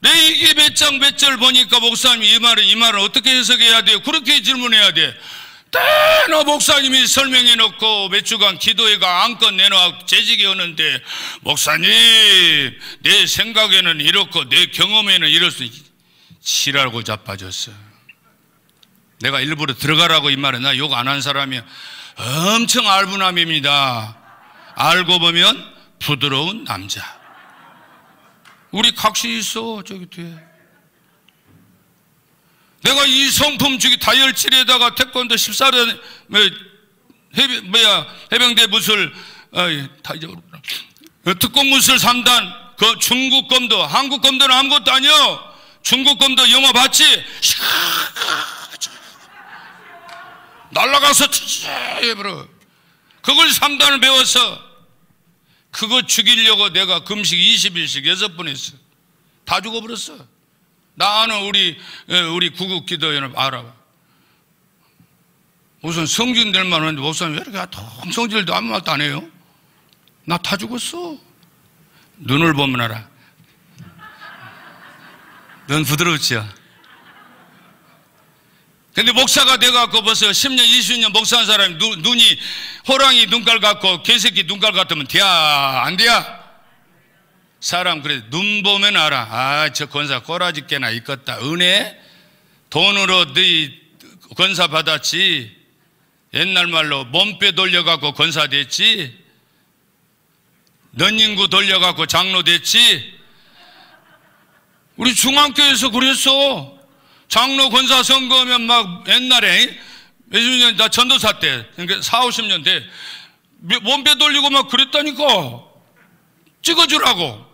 내 이게 몇 장 몇 절 보니까 목사님 이 말은 이 말은 어떻게 해석해야 돼요? 그렇게 질문해야 돼 때나 목사님이 설명해 놓고 몇 주간 기도회가 안건 내놔 재직이 오는데 목사님 내 생각에는 이렇고 내 경험에는 있지 싫어하고 자빠졌어. 내가 일부러 들어가라고 이 말은 나 욕 안 한 사람이 엄청 알부남입니다. 알고 보면 부드러운 남자. 우리 각시 있어, 저기 뒤에. 내가 이 성품 주기 다혈질에다가 태권도 14년, 뭐, 해병, 뭐야, 해병대 무술, 어이, 다 잊어버렸 특공 무술 3단, 그 중국 검도, 한국 검도는 아무것도 아니요. 중국 검도 영화 봤지? 날라가서 해버려. 그걸 3단을 배워서 그거 죽이려고 내가 금식 20일씩 6번 했어. 다 죽어버렸어. 나 아는 우리, 우리 구국기도연합 알아봐. 무슨 성진 될만 하는데 목사님 왜 이렇게 성질도 아무 말도 안 해요? 나 다 죽었어. 눈을 보면 알아. 넌 부드럽지요? 근데 목사가 돼갖고 벌써 10년, 20년 목사한 사람이 눈, 눈이 호랑이 눈깔 같고 개새끼 눈깔 같으면 돼야, 안 돼야? 사람 그래, 눈 보면 알아. 아, 저 권사 꼬라지 깨나 있겠다. 은혜? 돈으로 너희 권사 받았지. 옛날 말로 몸빼 돌려갖고 권사 됐지. 넌 인구 돌려갖고 장로 됐지. 우리 중앙교회에서 그랬어. 장로 권사 선거하면 막 옛날에 몇십 년, 나 전도사 때, 그러니까 4, 50년 대, 몸빼 돌리고 막 그랬다니까. 찍어주라고.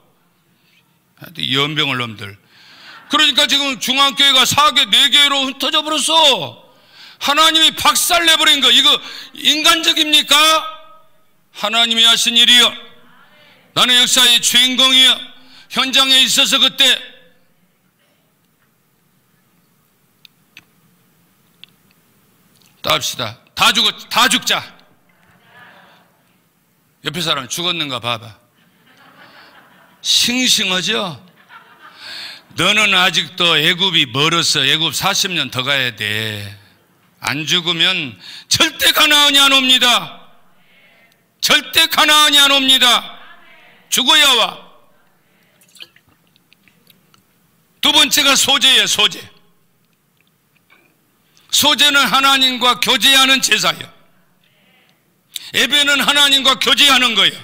연병을 놈들. 그러니까 지금 중앙교회가 4개, 4개로 흩어져 버렸어. 하나님이 박살 내버린 거, 이거 인간적입니까? 하나님이 하신 일이요. 나는 역사의 주인공이요. 현장에 있어서 그때 따합시다. 다 죽었, 다 죽자. 옆에 사람 죽었는가 봐봐. 싱싱하죠? 너는 아직도 애굽이 멀었어. 애굽 40년 더 가야 돼. 안 죽으면 절대 가나안이 안 옵니다. 절대 가나안이 안 옵니다. 죽어야 와. 두 번째가 소재예요, 소재. 소재는 하나님과 교제하는 제사예요. 예배는 하나님과 교제하는 거예요.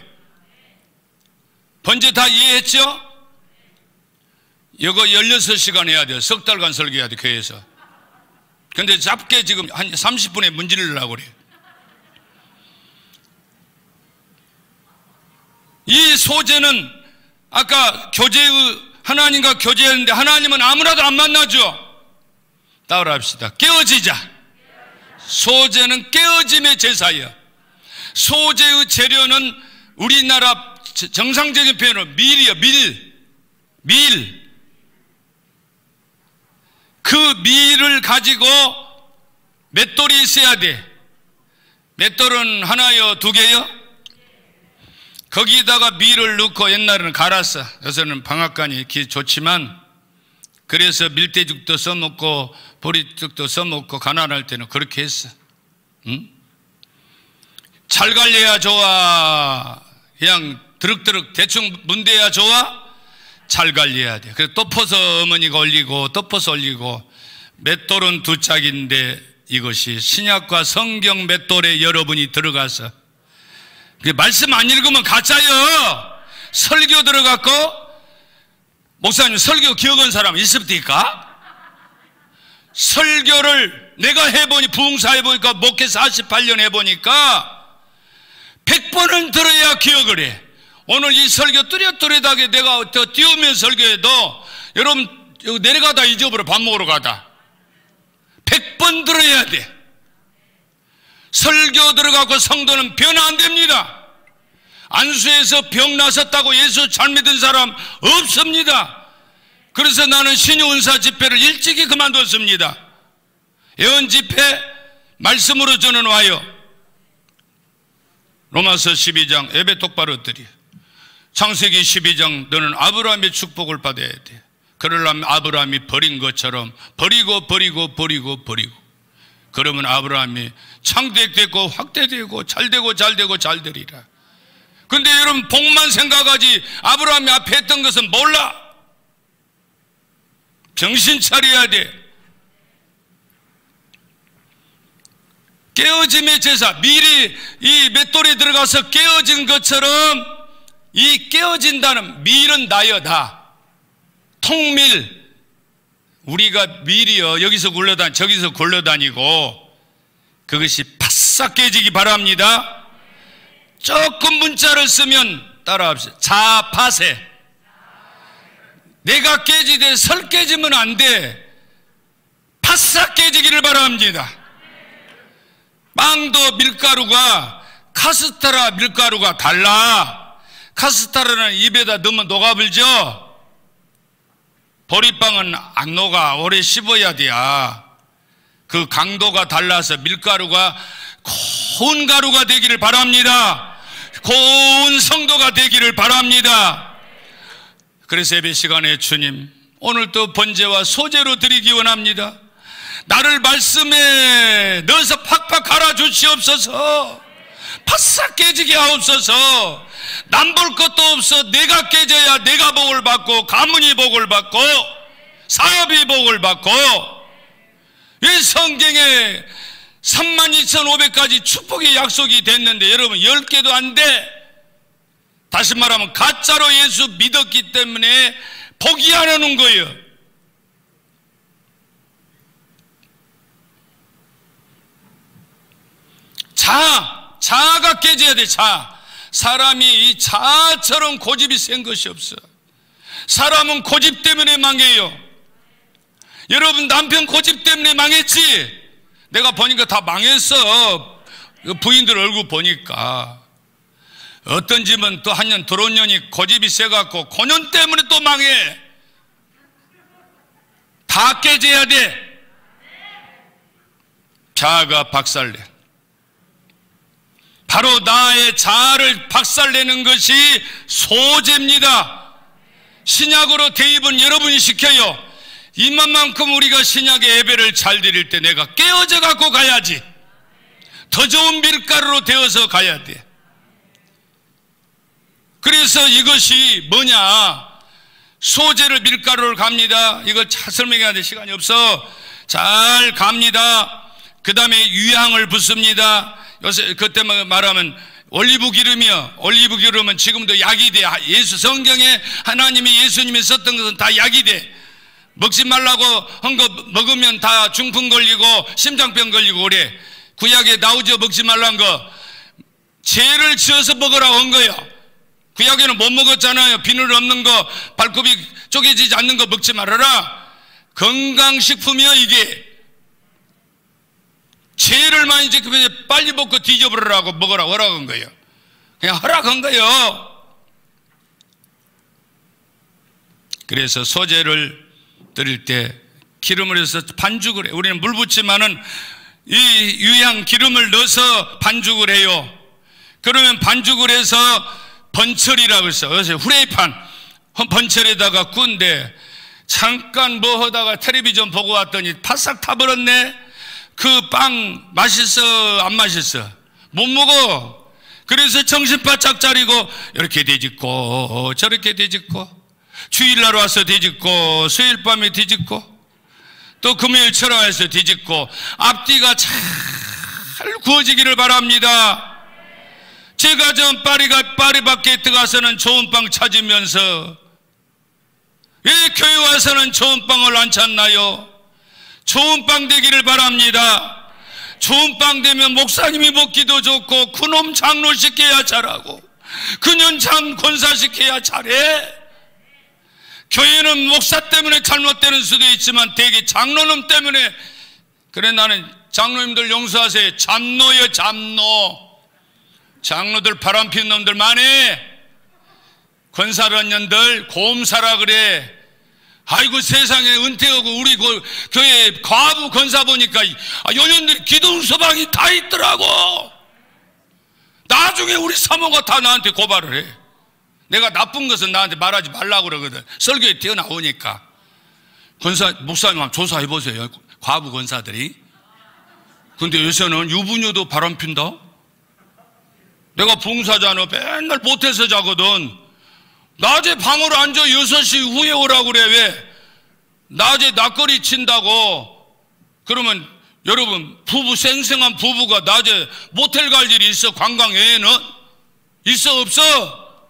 번제 다 이해했죠? 이거 16시간 해야 돼요. 석 달간 설교해야 돼, 교회에서. 근데 짧게 지금 한 30분에 문지르려고 그래요. 이 소재는 아까 교제의 하나님과 교제했는데 하나님은 아무나도 안 만나죠. 따라 합시다. 깨어지자. 소재는 깨어짐의 제사예요. 소재의 재료는 우리나라 정상적인 표현으로 밀이요, 밀. 밀. 그 밀을 가지고 맷돌이 있어야 돼. 맷돌은 하나요, 두 개요? 거기다가 밀을 넣고 옛날에는 갈았어. 요새는 방앗간이 좋지만 그래서 밀대죽도 써먹고 보리죽도 써먹고 가난할 때는 그렇게 했어. 응? 잘 갈려야 좋아. 그냥 드륵드륵 대충 문대야 좋아. 잘 갈려야 돼. 그래서 덮어서 어머니가 올리고 덮어서 올리고 맷돌은 두 짝인데 이것이 신약과 성경 맷돌에 여러분이 들어가서 말씀 안 읽으면 가짜요. 설교 들어갔고 목사님 설교 기억한 사람 있습니까? 설교를 내가 해보니 부흥사 해보니까 목회 48년 해보니까 100번은 들어야 기억을 해. 오늘 이 설교 뚜렷뚜렷하게 내가 더 띄우면 설교해도 여러분 내려가다 잊어버려 밥 먹으러 가다. 100번 들어야 돼. 설교 들어가고 성도는 변화 안 됩니다. 안수에서 병 나섰다고 예수 잘 믿은 사람 없습니다. 그래서 나는 신유은사 집회를 일찍이 그만뒀습니다. 예언 집회 말씀으로 저는 와요. 로마서 12장 예배 똑바로 드리. 창세기 12장 너는 아브라함의 축복을 받아야 돼. 그러려면 아브라함이 버린 것처럼 버리고 버리고 버리고 버리고 그러면 아브라함이 창대되고 확대되고 잘되고 잘되고 잘되리라. 근데 여러분 복만 생각하지 아브라함이 앞에 했던 것은 몰라. 정신 차려야 돼. 깨어짐의 제사, 미리 이 맷돌에 들어가서 깨어진 것처럼 이 깨어진다는 밀은 나여다. 통밀. 우리가 밀이요. 여기서 굴러다니, 저기서 굴러다니고 그것이 바싹 깨지기 바랍니다. 조금 문자를 쓰면 따라합시다. 자파세. 내가 깨지되 설 깨지면 안 돼. 바싹 깨지기를 바랍니다. 빵도 밀가루가 카스타라 밀가루가 달라. 카스타라는 입에다 넣으면 녹아불죠? 보리빵은 안 녹아. 오래 씹어야 돼야. 그 강도가 달라서 밀가루가 고운 가루가 되기를 바랍니다. 고운 성도가 되기를 바랍니다. 그래서 예배 시간에 주님 오늘도 번제와 소제로 드리기 원합니다. 나를 말씀에 넣어서 팍팍 갈아 주시옵소서. 바싹 깨지게 하옵소서. 남 볼 것도 없어 내가 깨져야 내가 복을 받고 가문이 복을 받고 사업이 복을 받고 이 성경에 32,500가지 축복의 약속이 됐는데 여러분 10개도 안 돼. 다시 말하면 가짜로 예수 믿었기 때문에 포기 안 하는 거예요. 자, 자아가 깨져야 돼, 자. 사람이 이 자아처럼 고집이 센 것이 없어. 사람은 고집 때문에 망해요. 여러분 남편 고집 때문에 망했지? 내가 보니까 다 망했어. 그 부인들 얼굴 보니까. 어떤 집은 또 한 년 들어온 년이 고집이 세갖고 고년 때문에 또 망해. 다 깨져야 돼. 자아가 박살내. 바로 나의 자아를 박살내는 것이 소재입니다. 신약으로 대입은 여러분이 시켜요. 이만만큼 우리가 신약의 예배를 잘 드릴 때 내가 깨어져 갖고 가야지. 더 좋은 밀가루로 되어서 가야 돼. 그래서 이것이 뭐냐? 소재를 밀가루를 갑니다. 이걸 잘 설명해야 될 시간이 없어. 잘 갑니다. 그 다음에 유향을 붓습니다. 요새 그때 말하면 올리브 기름이요. 올리브 기름은 지금도 약이 돼. 예수 성경에 하나님이 예수님이 썼던 것은 다 약이 돼. 먹지 말라고 한 거 먹으면 다 중풍 걸리고 심장병 걸리고 그래. 구약에 나오죠. 먹지 말란 거. 죄를 지어서 먹으라고 한 거예요. 구약에는 못 먹었잖아요. 비늘 없는 거, 발굽이 쪼개지지 않는 거 먹지 말아라. 건강식품이요, 이게. 죄를 많이 지키면 빨리 먹고 뒤져버리라고 먹으라고 허락한 거예요. 그냥 허락한 거예요. 그래서 소재를 드릴 때 기름을 해서 반죽을 해요. 우리는 물 붓지만은 이 유향 기름을 넣어서 반죽을 해요. 그러면 반죽을 해서 번철이라고 해서 그래서 후레이판. 번철에다가 꾼데 잠깐 뭐 하다가 텔레비전 보고 왔더니 바싹 타버렸네. 그 빵 맛있어? 안 맛있어? 못 먹어. 그래서 정신 바짝 차리고 이렇게 뒤집고 저렇게 뒤집고 주일날 와서 뒤집고 수요일 밤에 뒤집고 또 금요일 철화해서 뒤집고 앞뒤가 잘 구워지기를 바랍니다 제가 전 파리가 파리 밖에 들어가서는 좋은 빵 찾으면서 왜 교회 와서는 좋은 빵을 안 찾나요? 좋은 빵 되기를 바랍니다. 좋은 빵 되면 목사님이 먹기도 좋고 그놈 장로 시켜야 잘하고 그년 장 권사 시켜야 잘해. 교회는 목사 때문에 잘못되는 수도 있지만 대개 장로놈 때문에 그래 나는 장로님들 용서하세요. 잡노요 잡노. 장로들 바람피는 놈들 많이 권사련년들 곰사라 그래. 아이고 세상에 은퇴하고 우리 그 교회 과부 건사 보니까 아, 요년들이 기둥 서방이 다 있더라고. 나중에 우리 사모가 다 나한테 고발을 해. 내가 나쁜 것은 나한테 말하지 말라고 그러거든. 설교에 튀어나오니까. 건사, 목사님 조사해 보세요. 과부 건사들이. 근데 요새는 유부녀도 바람 핀다? 내가 봉사자는 맨날 못해서 자거든. 낮에 방으로 앉아 6시 후에 오라고 그래. 왜? 낮에 낯거리 친다고. 그러면 여러분, 부부, 생생한 부부가 낮에 모텔 갈 일이 있어? 관광 외에는? 있어, 없어?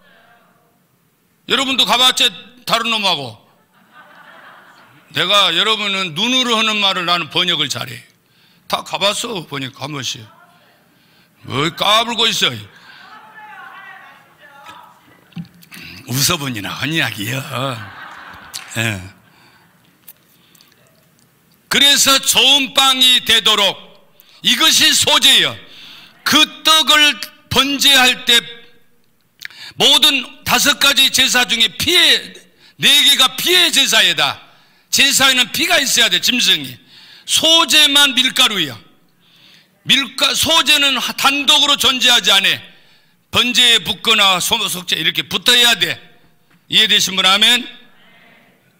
여러분도 가봤지? 다른 놈하고. 내가 여러분은 눈으로 하는 말을 나는 번역을 잘해. 다 가봤어, 보니까 한 번씩. 뭐 까불고 있어. 웃어보니 나은 이야기요. 예. 그래서 좋은 빵이 되도록 이것이 소재예요. 그 떡을 번제할 때 모든 다섯 가지 제사 중에 피해 네 개가 피해 제사에다. 제사에는 피가 있어야 돼. 짐승이. 소재만 밀가루야. 밀가 소재는 단독으로 존재하지 않아. 번제에 붙거나 소속제 이렇게 붙어야 돼. 이해되신 분 하면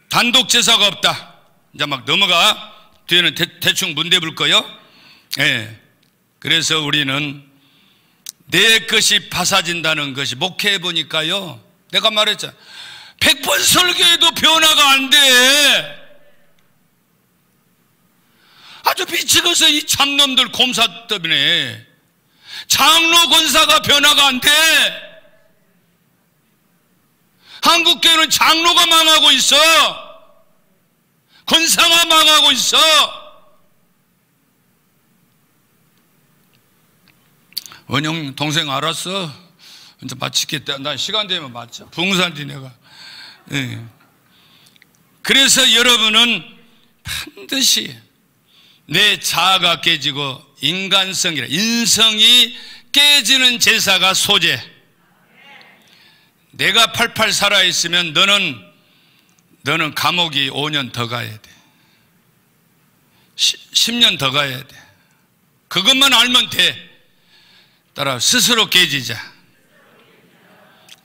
단독 제사가 없다. 이제 막 넘어가. 뒤에는 대, 충 문대 불 거요. 예. 그래서 우리는 내 것이 파사진다는 것이 목회해 보니까요. 내가 말했잖아. 100번 설교해도 변화가 안 돼. 아주 미치겠어. 이 참놈들 곰사 때문에. 장로 권사가 변화가 안 돼. 한국교회는 장로가 망하고 있어. 권사가 망하고 있어. 원영 동생 알았어? 이제 마치겠다. 난 시간 되면 맞죠. 붕산디 내가. 네. 그래서 여러분은 반드시 내 자아가 깨지고 인간성이라 인성이 깨지는 제사가 소재. 내가 팔팔 살아 있으면 너는, 너는 감옥이 5년 더 가야 돼. 10 년 더 가야 돼. 그것만 알면 돼. 따라 스스로 깨지자.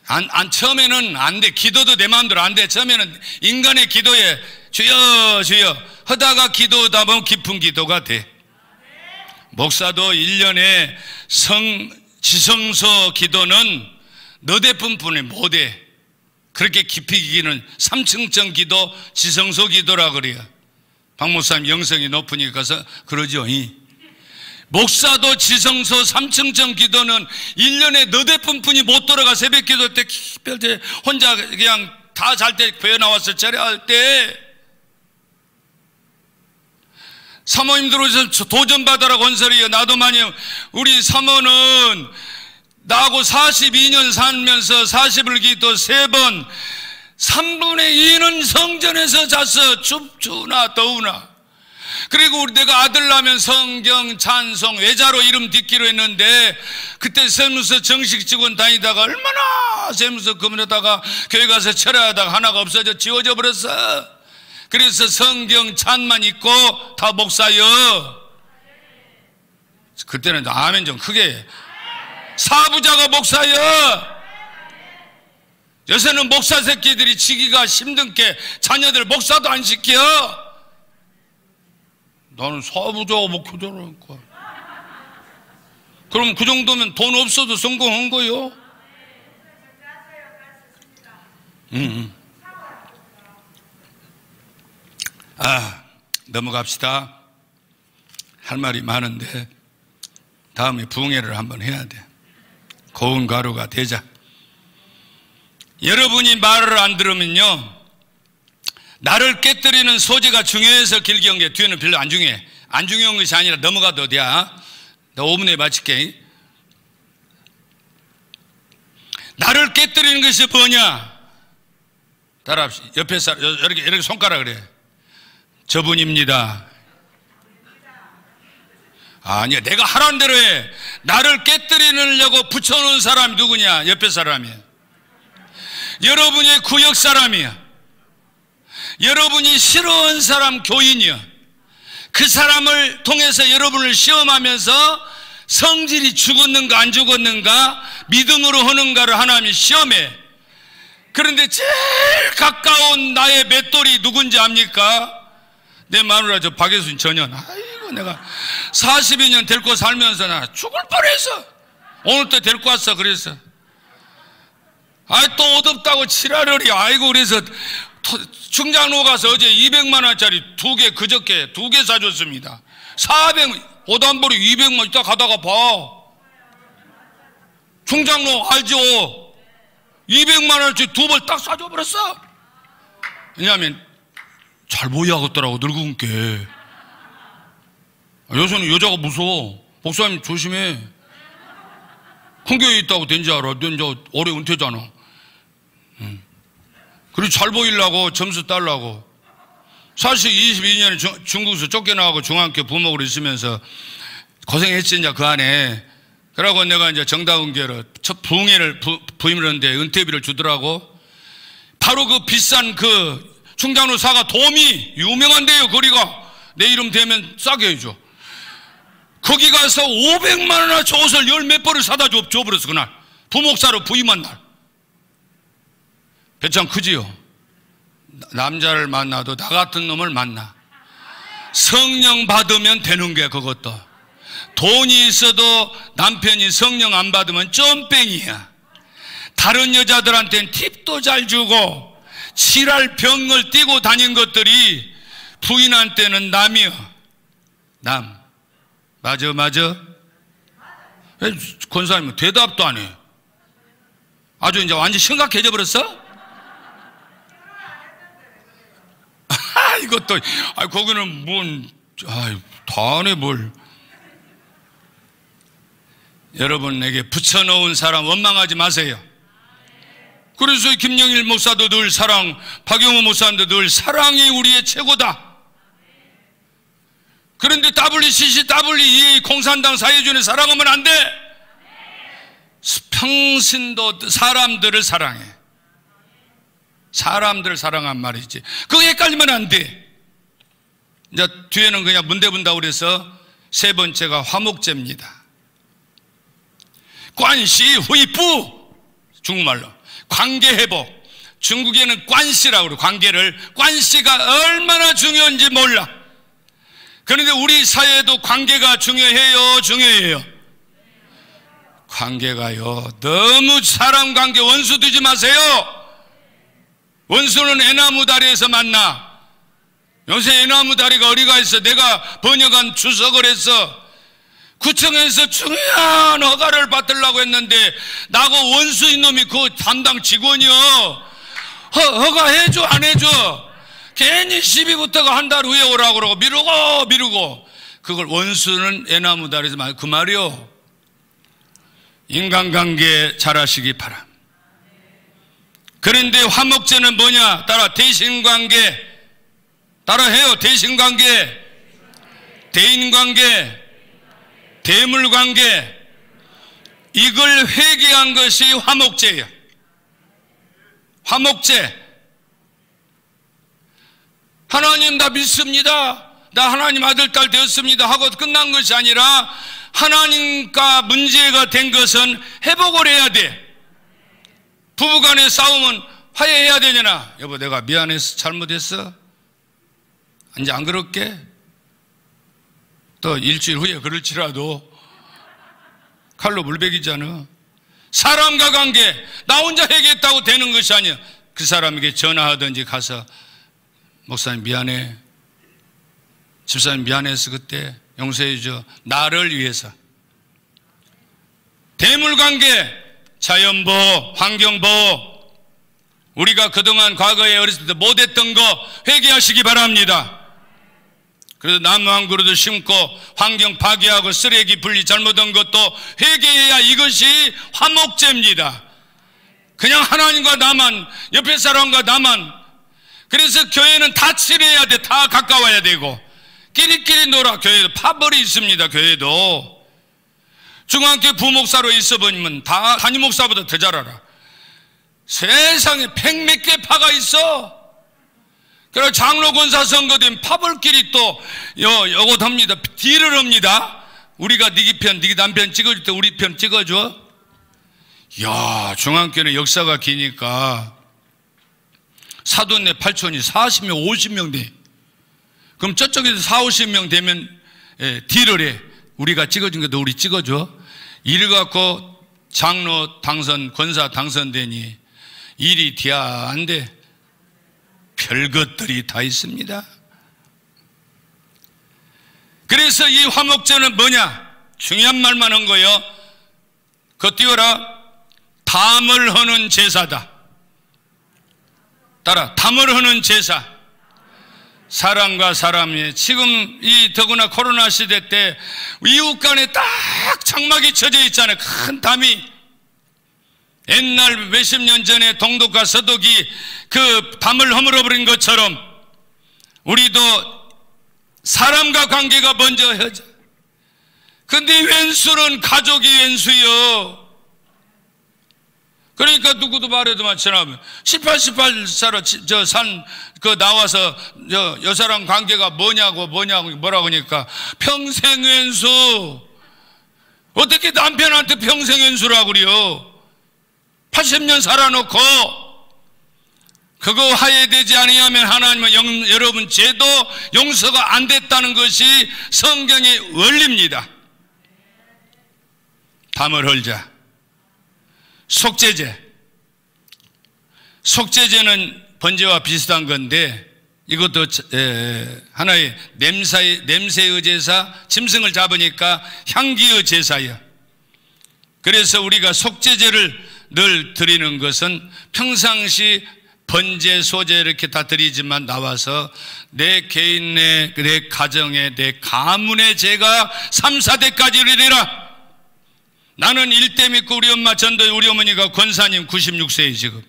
안, 안, 처음에는 안 돼. 기도도 내 마음대로 안 돼. 처음에는 인간의 기도에 주여, 주여 하다가 기도하다 보면 깊은 기도가 돼. 목사도 1년에 성, 지성소 기도는 너대뿐뿐이 못해. 그렇게 깊이 기기는 3층정 기도, 지성소 기도라 그래요. 박 목사님 영성이 높으니까서 그러죠. 목사도 지성소 3층정 기도는 1년에 너대뿐뿐이 못 돌아가 새벽 기도 때 혼자 그냥 다 잘때 배어 나와서 절야할 때 사모님들 오셔서 도전받아라 건설이요. 나도 많이 우리 사모는 나하고 42년 살면서 40을 기도 3번 3분의 2는 성전에서 잤어 춥추나 더우나. 그리고 우리 내가 아들 나면 성경 찬송 외자로 이름 듣기로 했는데 그때 세무서 정식 직원 다니다가 얼마나 세무서 그문에다가 교회 가서 철회하다가 하나가 없어져 지워져 버렸어 그래서 성경 찬만 있고 다 목사여. 그때는 아멘 좀 크게. 사부자가 목사여. 요새는 목사 새끼들이 치기가 힘든 게 자녀들 목사도 안 시켜. 나는 사부자가 목회자라니까. 그럼 그 정도면 돈 없어도 성공한 거요? 응, 응. 아 넘어갑시다 할 말이 많은데 다음에 부흥회를 한번 해야 돼 고운 가루가 되자. 여러분이 말을 안 들으면요. 나를 깨뜨리는 소재가 중요해서 길게 한 게 뒤에는 별로 안 중요해. 안 중요한 것이 아니라 넘어가도 어디야. 나 5분에 마칠게. 나를 깨뜨리는 것이 뭐냐? 따라 옆에 사 이렇게, 이렇게 손가락 그래. 저분입니다. 아니야. 내가 하라는 대로 해. 나를 깨뜨리려고 붙여놓은 사람이 누구냐? 옆에 사람이야. 여러분의 구역 사람이야. 여러분이 싫어한 사람 교인이야. 그 사람을 통해서 여러분을 시험하면서 성질이 죽었는가 안 죽었는가 믿음으로 하는가를 하나님이 시험해. 그런데 제일 가까운 나의 맷돌이 누군지 압니까? 내 마누라 저 박예순 전현. 아이고 내가 42년 데리고 살면서 나 죽을 뻔했어. 오늘 또 데리고 왔어. 그래서. 아, 또 어둡다고 치라르리. 아이고, 그래서 중장로 가서 어제 200만원짜리 두 개, 그저께 두 개 사줬습니다. 400, 보단벌이 200만 있다 가다가 봐. 중장로 알죠? 200만원짜리 두벌딱 사줘버렸어. 왜냐하면 잘 보이하겠더라고, 늙은 게. 요새는 여자가 무서워. 목사님 조심해. 큰 교회 있다고 된지 알아. 넌 이제 올해 은퇴잖아. 응. 그리고 잘 보이려고 점수 딸라고. 사실 22년에 중, 중국에서 쫓겨나가고 중학교 부목으로 있으면서 고생했지, 이제 그 안에. 그러고 내가 이제 정다운계로 첫 부흥회를 부, 부임을 했는데 은퇴비를 주더라고. 바로 그 비싼 그 충장로 사가 도미 유명한데요, 거리가. 내 이름 되면 싸게 해줘. 거기 가서 500만 원어치 옷을 열 몇 벌을 사다 줘, 줘버렸어, 그날. 부목사로 부임한 날. 배짱 크지요? 남자를 만나도 나 같은 놈을 만나. 성령 받으면 되는 게 그것도. 돈이 있어도 남편이 성령 안 받으면 쫌뺑이야. 다른 여자들한테는 팁도 잘 주고 칠할 병을 띠고 다닌 것들이 부인한테는 남이여. 남. 맞아, 맞아. 권사님은 대답도 안 해. 아주 이제 완전 심각해져 버렸어? 아, 이것도, 아, 거기는 뭔, 아, 다안해 뭘. 여러분에게 붙여놓은 사람 원망하지 마세요. 그래서 김영일 목사도 늘 사랑, 박영호 목사님도 늘 사랑이 우리의 최고다. 그런데 WCC, WE 공산당 사회주의 사랑하면 안 돼. 평신도 사람들을 사랑해. 사람들을 사랑한 말이지. 그거 헷갈리면 안 돼. 이제 뒤에는 그냥 문대 분다고 그래서 세 번째가 화목제입니다. 관시 후이뿌 중국말로 관계 회복. 중국에는 관시라고 그래 관계를 관시가 얼마나 중요한지 몰라. 그런데 우리 사회에도 관계가 중요해요, 중요해요. 관계가요. 너무 사람 관계 원수 두지 마세요. 원수는 애나무 다리에서 만나. 요새 애나무 다리가 어디가 있어? 내가 번역한 주석을 해서 구청에서 중요한 허가를 받으려고 했는데 나고 원수인 놈이 그 담당 직원이요. 허, 허가해줘 안 해줘? 괜히 시비부터가 한 달 후에 오라고 그러고 미루고 미루고 그걸 원수는 애나무 다리에서 그 말이요. 인간관계 잘하시기 바람. 그런데 화목제는 뭐냐? 따라 대신관계. 따라 해요. 대신관계. 대인관계. 대물 관계. 이걸 회개한 것이 화목제예요. 화목제. 하나님 나 믿습니다. 나 하나님 아들, 딸 되었습니다. 하고 끝난 것이 아니라 하나님과 문제가 된 것은 회복을 해야 돼. 부부간의 싸움은 화해해야 되냐나. 여보, 내가 미안해서 잘못했어. 이제 안 그럴게. 또 일주일 후에 그럴지라도 칼로 물베기잖아. 사람과 관계, 나 혼자 해결했다고 되는 것이 아니야. 그 사람에게 전화하든지 가서 목사님 미안해. 집사님 미안해서 그때 용서해줘. 나를 위해서. 대물 관계, 자연보호, 환경보호, 우리가 그동안 과거에 어렸을 때 못했던 거 회개하시기 바랍니다. 그래서 나무 한 그루도 심고 환경 파괴하고 쓰레기 분리 잘못한 것도 회개해야 이것이 화목제입니다. 그냥 하나님과 나만, 옆에 사람과 나만. 그래서 교회는 다 친해야 돼. 다 가까워야 되고. 끼리끼리 놀아 교회도 파벌이 있습니다 교회도 중앙교 부목사로 있어보면 다 담임 목사보다 더 잘 알아 세상에 백몇 개 파가 있어 그래서 장로 권사 선거된 파벌끼리 또 요, 요것 합니다 딜을 합니다 우리가 니기 편, 니기 남편 찍어줄 때 우리 편 찍어줘 야 중앙교는 역사가 기니까 사돈네 팔촌이 40명 50명 돼 그럼 저쪽에서 4, 50명 되면 예, 딜을 해. 우리가 찍어준 것도 우리 찍어줘. 이를 갖고 장로 당선, 권사 당선되니 일이 뒤야 안 돼. 별것들이 다 있습니다. 그래서 이 화목제는 뭐냐? 중요한 말만 한 거요. 그 띄워라. 담을 하는 제사다. 따라, 담을 하는 제사. 사람과 사람이 지금 이 더구나 코로나 시대 때 이웃 간에 딱 장막이 쳐져 있잖아요. 큰 담이. 옛날 몇십 년 전에 동독과 서독이 그 담을 허물어버린 것처럼 우리도 사람과 관계가 먼저 해져. 근데 왼수는 가족이 왼수요. 그러니까 누구도 말해도 마찬가지 18, 18살로 저 산, 그 나와서 저 여사랑 관계가 뭐냐고 뭐냐고 뭐라고 하니까 평생 왼수. 어떻게 남편한테 평생 왼수라고 그래요? 80년 살아놓고 그거 하해되지 아니하면 하나님은 영, 여러분 죄도 용서가 안 됐다는 것이 성경의 원리입니다. 담을 헐자. 속죄제. 속죄제는 번제와 비슷한 건데 이것도 하나의 냄새, 냄새의 제사, 짐승을 잡으니까 향기의 제사예요. 그래서 우리가 속죄제를 늘 드리는 것은 평상시 번제, 소제 이렇게 다 드리지만 나와서 내 개인의, 내 가정의, 내 가문의 죄가 3, 4대까지 이르리라. 나는 일대 믿고 우리 엄마 전도 우리 어머니가 권사님 96세에 지금.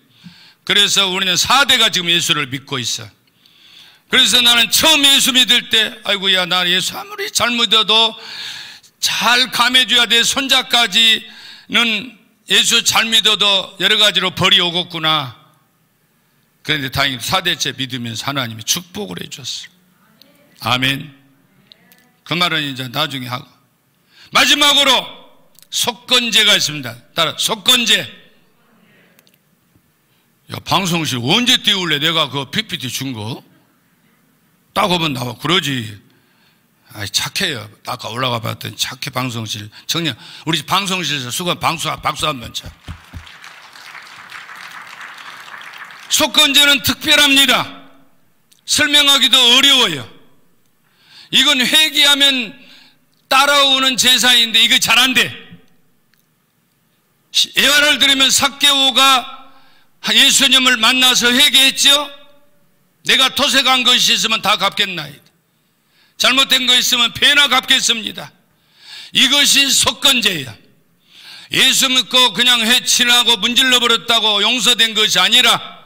그래서 우리는 4대가 지금 예수를 믿고 있어. 그래서 나는 처음 예수 믿을 때, 아이고야, 나 예수 아무리 잘 믿어도 잘 감해줘야 돼. 손자까지는 예수 잘 믿어도 여러 가지로 벌이 오겠구나. 그런데 다행히 4대째 믿으면서 하나님이 축복을 해줬어. 아멘. 그 말은 이제 나중에 하고. 마지막으로 속건제가 있습니다. 따라 속건제. 야, 방송실 언제 띄울래? 내가 그 PPT 준 거? 딱 오면 나와. 그러지. 아 착해요. 아까 올라가 봤더니 착해, 방송실. 청년. 우리 방송실에서 수건 방수, 박수 한번 쳐. 속건제는 특별합니다. 설명하기도 어려워요. 이건 회개하면 따라오는 제사인데 이거 잘 안 돼. 예화를 들으면 삭개오가 예수님을 만나서 회개했죠? 내가 토색한 것이 있으면 다 갚겠나이다. 잘못된 거 있으면 배나 갚겠습니다. 이것이 속건제야. 예수 믿고 그냥 해치하고 문질러 버렸다고 용서된 것이 아니라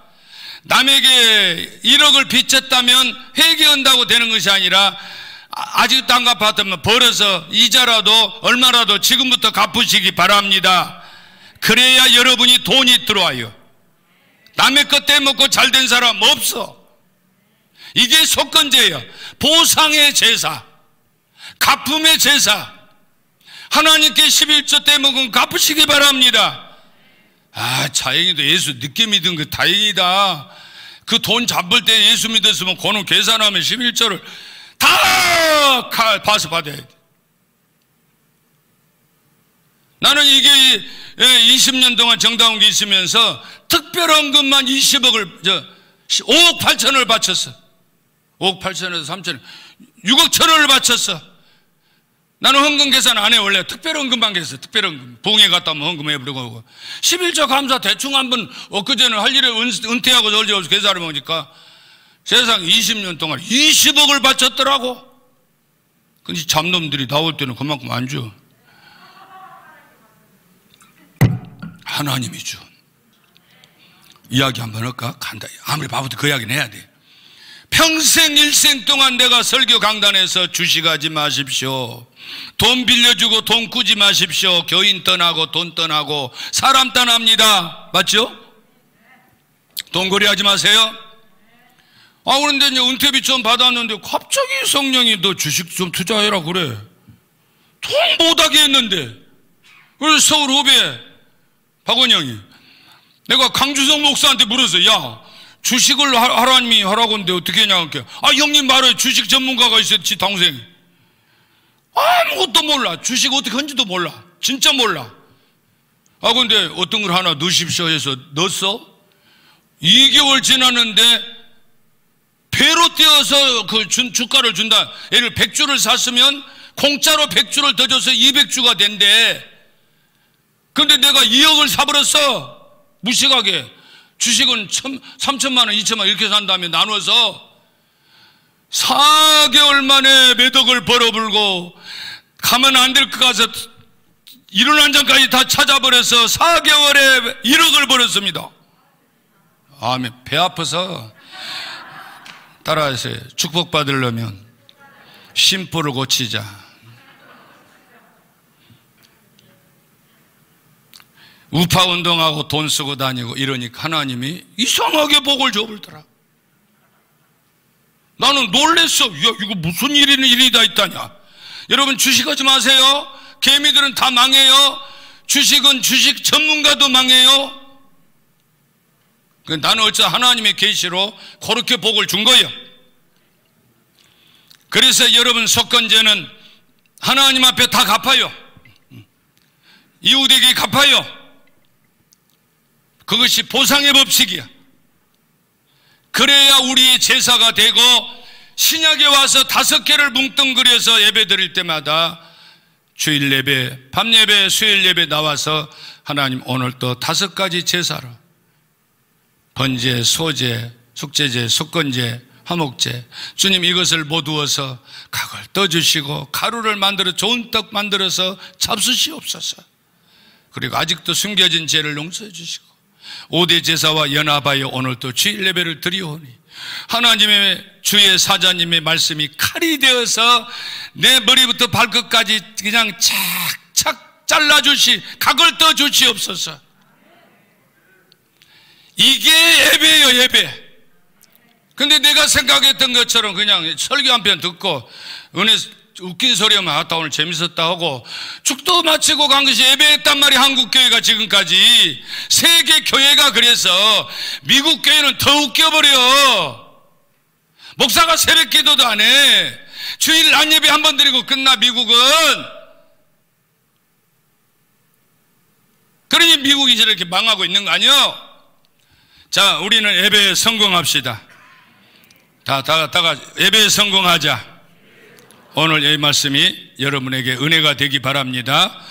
남에게 1억을 빚졌다면 회개한다고 되는 것이 아니라 아직도 안 갚았다면 벌어서 이자라도 얼마라도 지금부터 갚으시기 바랍니다. 그래야 여러분이 돈이 들어와요. 남의 것 떼먹고 잘된 사람 없어. 이게 속건제예요. 보상의 제사. 가품의 제사. 하나님께 11조 떼먹은 갚으시기 바랍니다. 아, 다행히도 예수 늦게 믿은 거 다행이다. 그 돈 잡을 때 예수 믿었으면 그는 계산하면 11조를 다 봐서 받아야 돼. 나는 이게 20년 동안 정당원기 있으면서 특별한 것만 20억을, 저, 5억 8천을 바쳤어. 5억 8천에서 3천, 6억 천원을 바쳤어. 나는 헌금 계산 안 해, 원래. 특별헌금만 계산, 특별헌금. 봉에 갔다 오면 헌금해버리고. 11조 감사 대충 한번 엊그제는 할 일을 은 퇴하고 얼지 없어 계산을 먹으니까 세상 20년 동안 20억을 바쳤더라고. 근데 잡놈들이 나올 때는 그만큼 안 줘. 하나님이 준 이야기 한번 할까? 간다. 아무리 바보도 그 이야기는 해야 돼. 평생 일생 동안 내가 설교 강단에서 주식하지 마십시오. 돈 빌려주고 돈 꾸지 마십시오. 교인 떠나고 돈 떠나고 사람 떠납니다. 맞죠? 돈거리 하지 마세요. 아, 그런데 이제 은퇴비 좀 받았는데 갑자기 성령이 너 주식 좀 투자해라 그래. 돈 못하게 했는데. 그래서 서울 후배 박원영이 내가 강주성 목사한테 물었어 야 주식을 하라님이 하라고 하는데 어떻게 했냐 아 형님 말해 주식 전문가가 있었지 동생이. 아무것도 몰라. 주식 어떻게 한지도 몰라. 진짜 몰라. 아 근데 어떤 걸 하나 넣으십시오 해서 넣었어? 2개월 지났는데 배로 띄어서 그 준, 주가를 준다. 예를 100주를 샀으면 공짜로 100주를 더 줘서 200주가 된대. 근데 내가 2억을 사버렸어. 무식하게. 주식은 3천만 원, 2천만 원 이렇게 산 다음에 나눠서 4개월 만에 몇 억을 벌어불고 가면 안 될 것 같아서 이런 한 장까지 다 찾아버려서 4개월에 1억을 벌었습니다. 아멘. 배 아파서 따라하세요. 축복받으려면 심보를 고치자. 우파 운동하고 돈 쓰고 다니고 이러니까 하나님이 이상하게 복을 줘버더라. 나는 놀랬어. 야, 이거 무슨 일이는 일이 다 있다냐. 여러분 주식하지 마세요. 개미들은 다 망해요. 주식은 주식 전문가도 망해요. 그 나는 어째 하나님의 계시로 그렇게 복을 준 거예요. 그래서 여러분 속건제는 하나님 앞에 다 갚아요. 이웃에게 갚아요. 그것이 보상의 법칙이야. 그래야 우리 제사가 되고 신약에 와서 다섯 개를 뭉뚱그려서 예배 드릴 때마다 주일 예배, 밤 예배, 수요일 예배 나와서 하나님 오늘 또 다섯 가지 제사로 번제, 소제, 숙제제, 속건제, 화목제 주님 이것을 모두어서 각을 떠주시고 가루를 만들어 좋은 떡 만들어서 잡수시옵소서 그리고 아직도 숨겨진 죄를 용서해 주시고 오대 제사와 연합하여 오늘 또 주일 예배를 드리오니 하나님의 주의 사자님의 말씀이 칼이 되어서 내 머리부터 발끝까지 그냥 착착 잘라주시 각을 떠주시옵소서. 이게 예배예요 예배. 근데 내가 생각했던 것처럼 그냥 설교 한 편 듣고 은혜 웃긴 소리만 하다. 오늘 재밌었다 하고 축도 마치고 간 것이 예배했단 말이 한국 교회가 지금까지. 세계 교회가 그래서 미국 교회는 더 웃겨버려. 목사가 새벽 기도도 안 해. 주일 난 예배 한 번 드리고 끝나 미국은. 그러니 미국이 저렇게 망하고 있는 거 아니요? 자 우리는 예배에 성공합시다. 다, 다, 다가 예배에 성공하자 오늘 이 말씀이 여러분에게 은혜가 되기 바랍니다.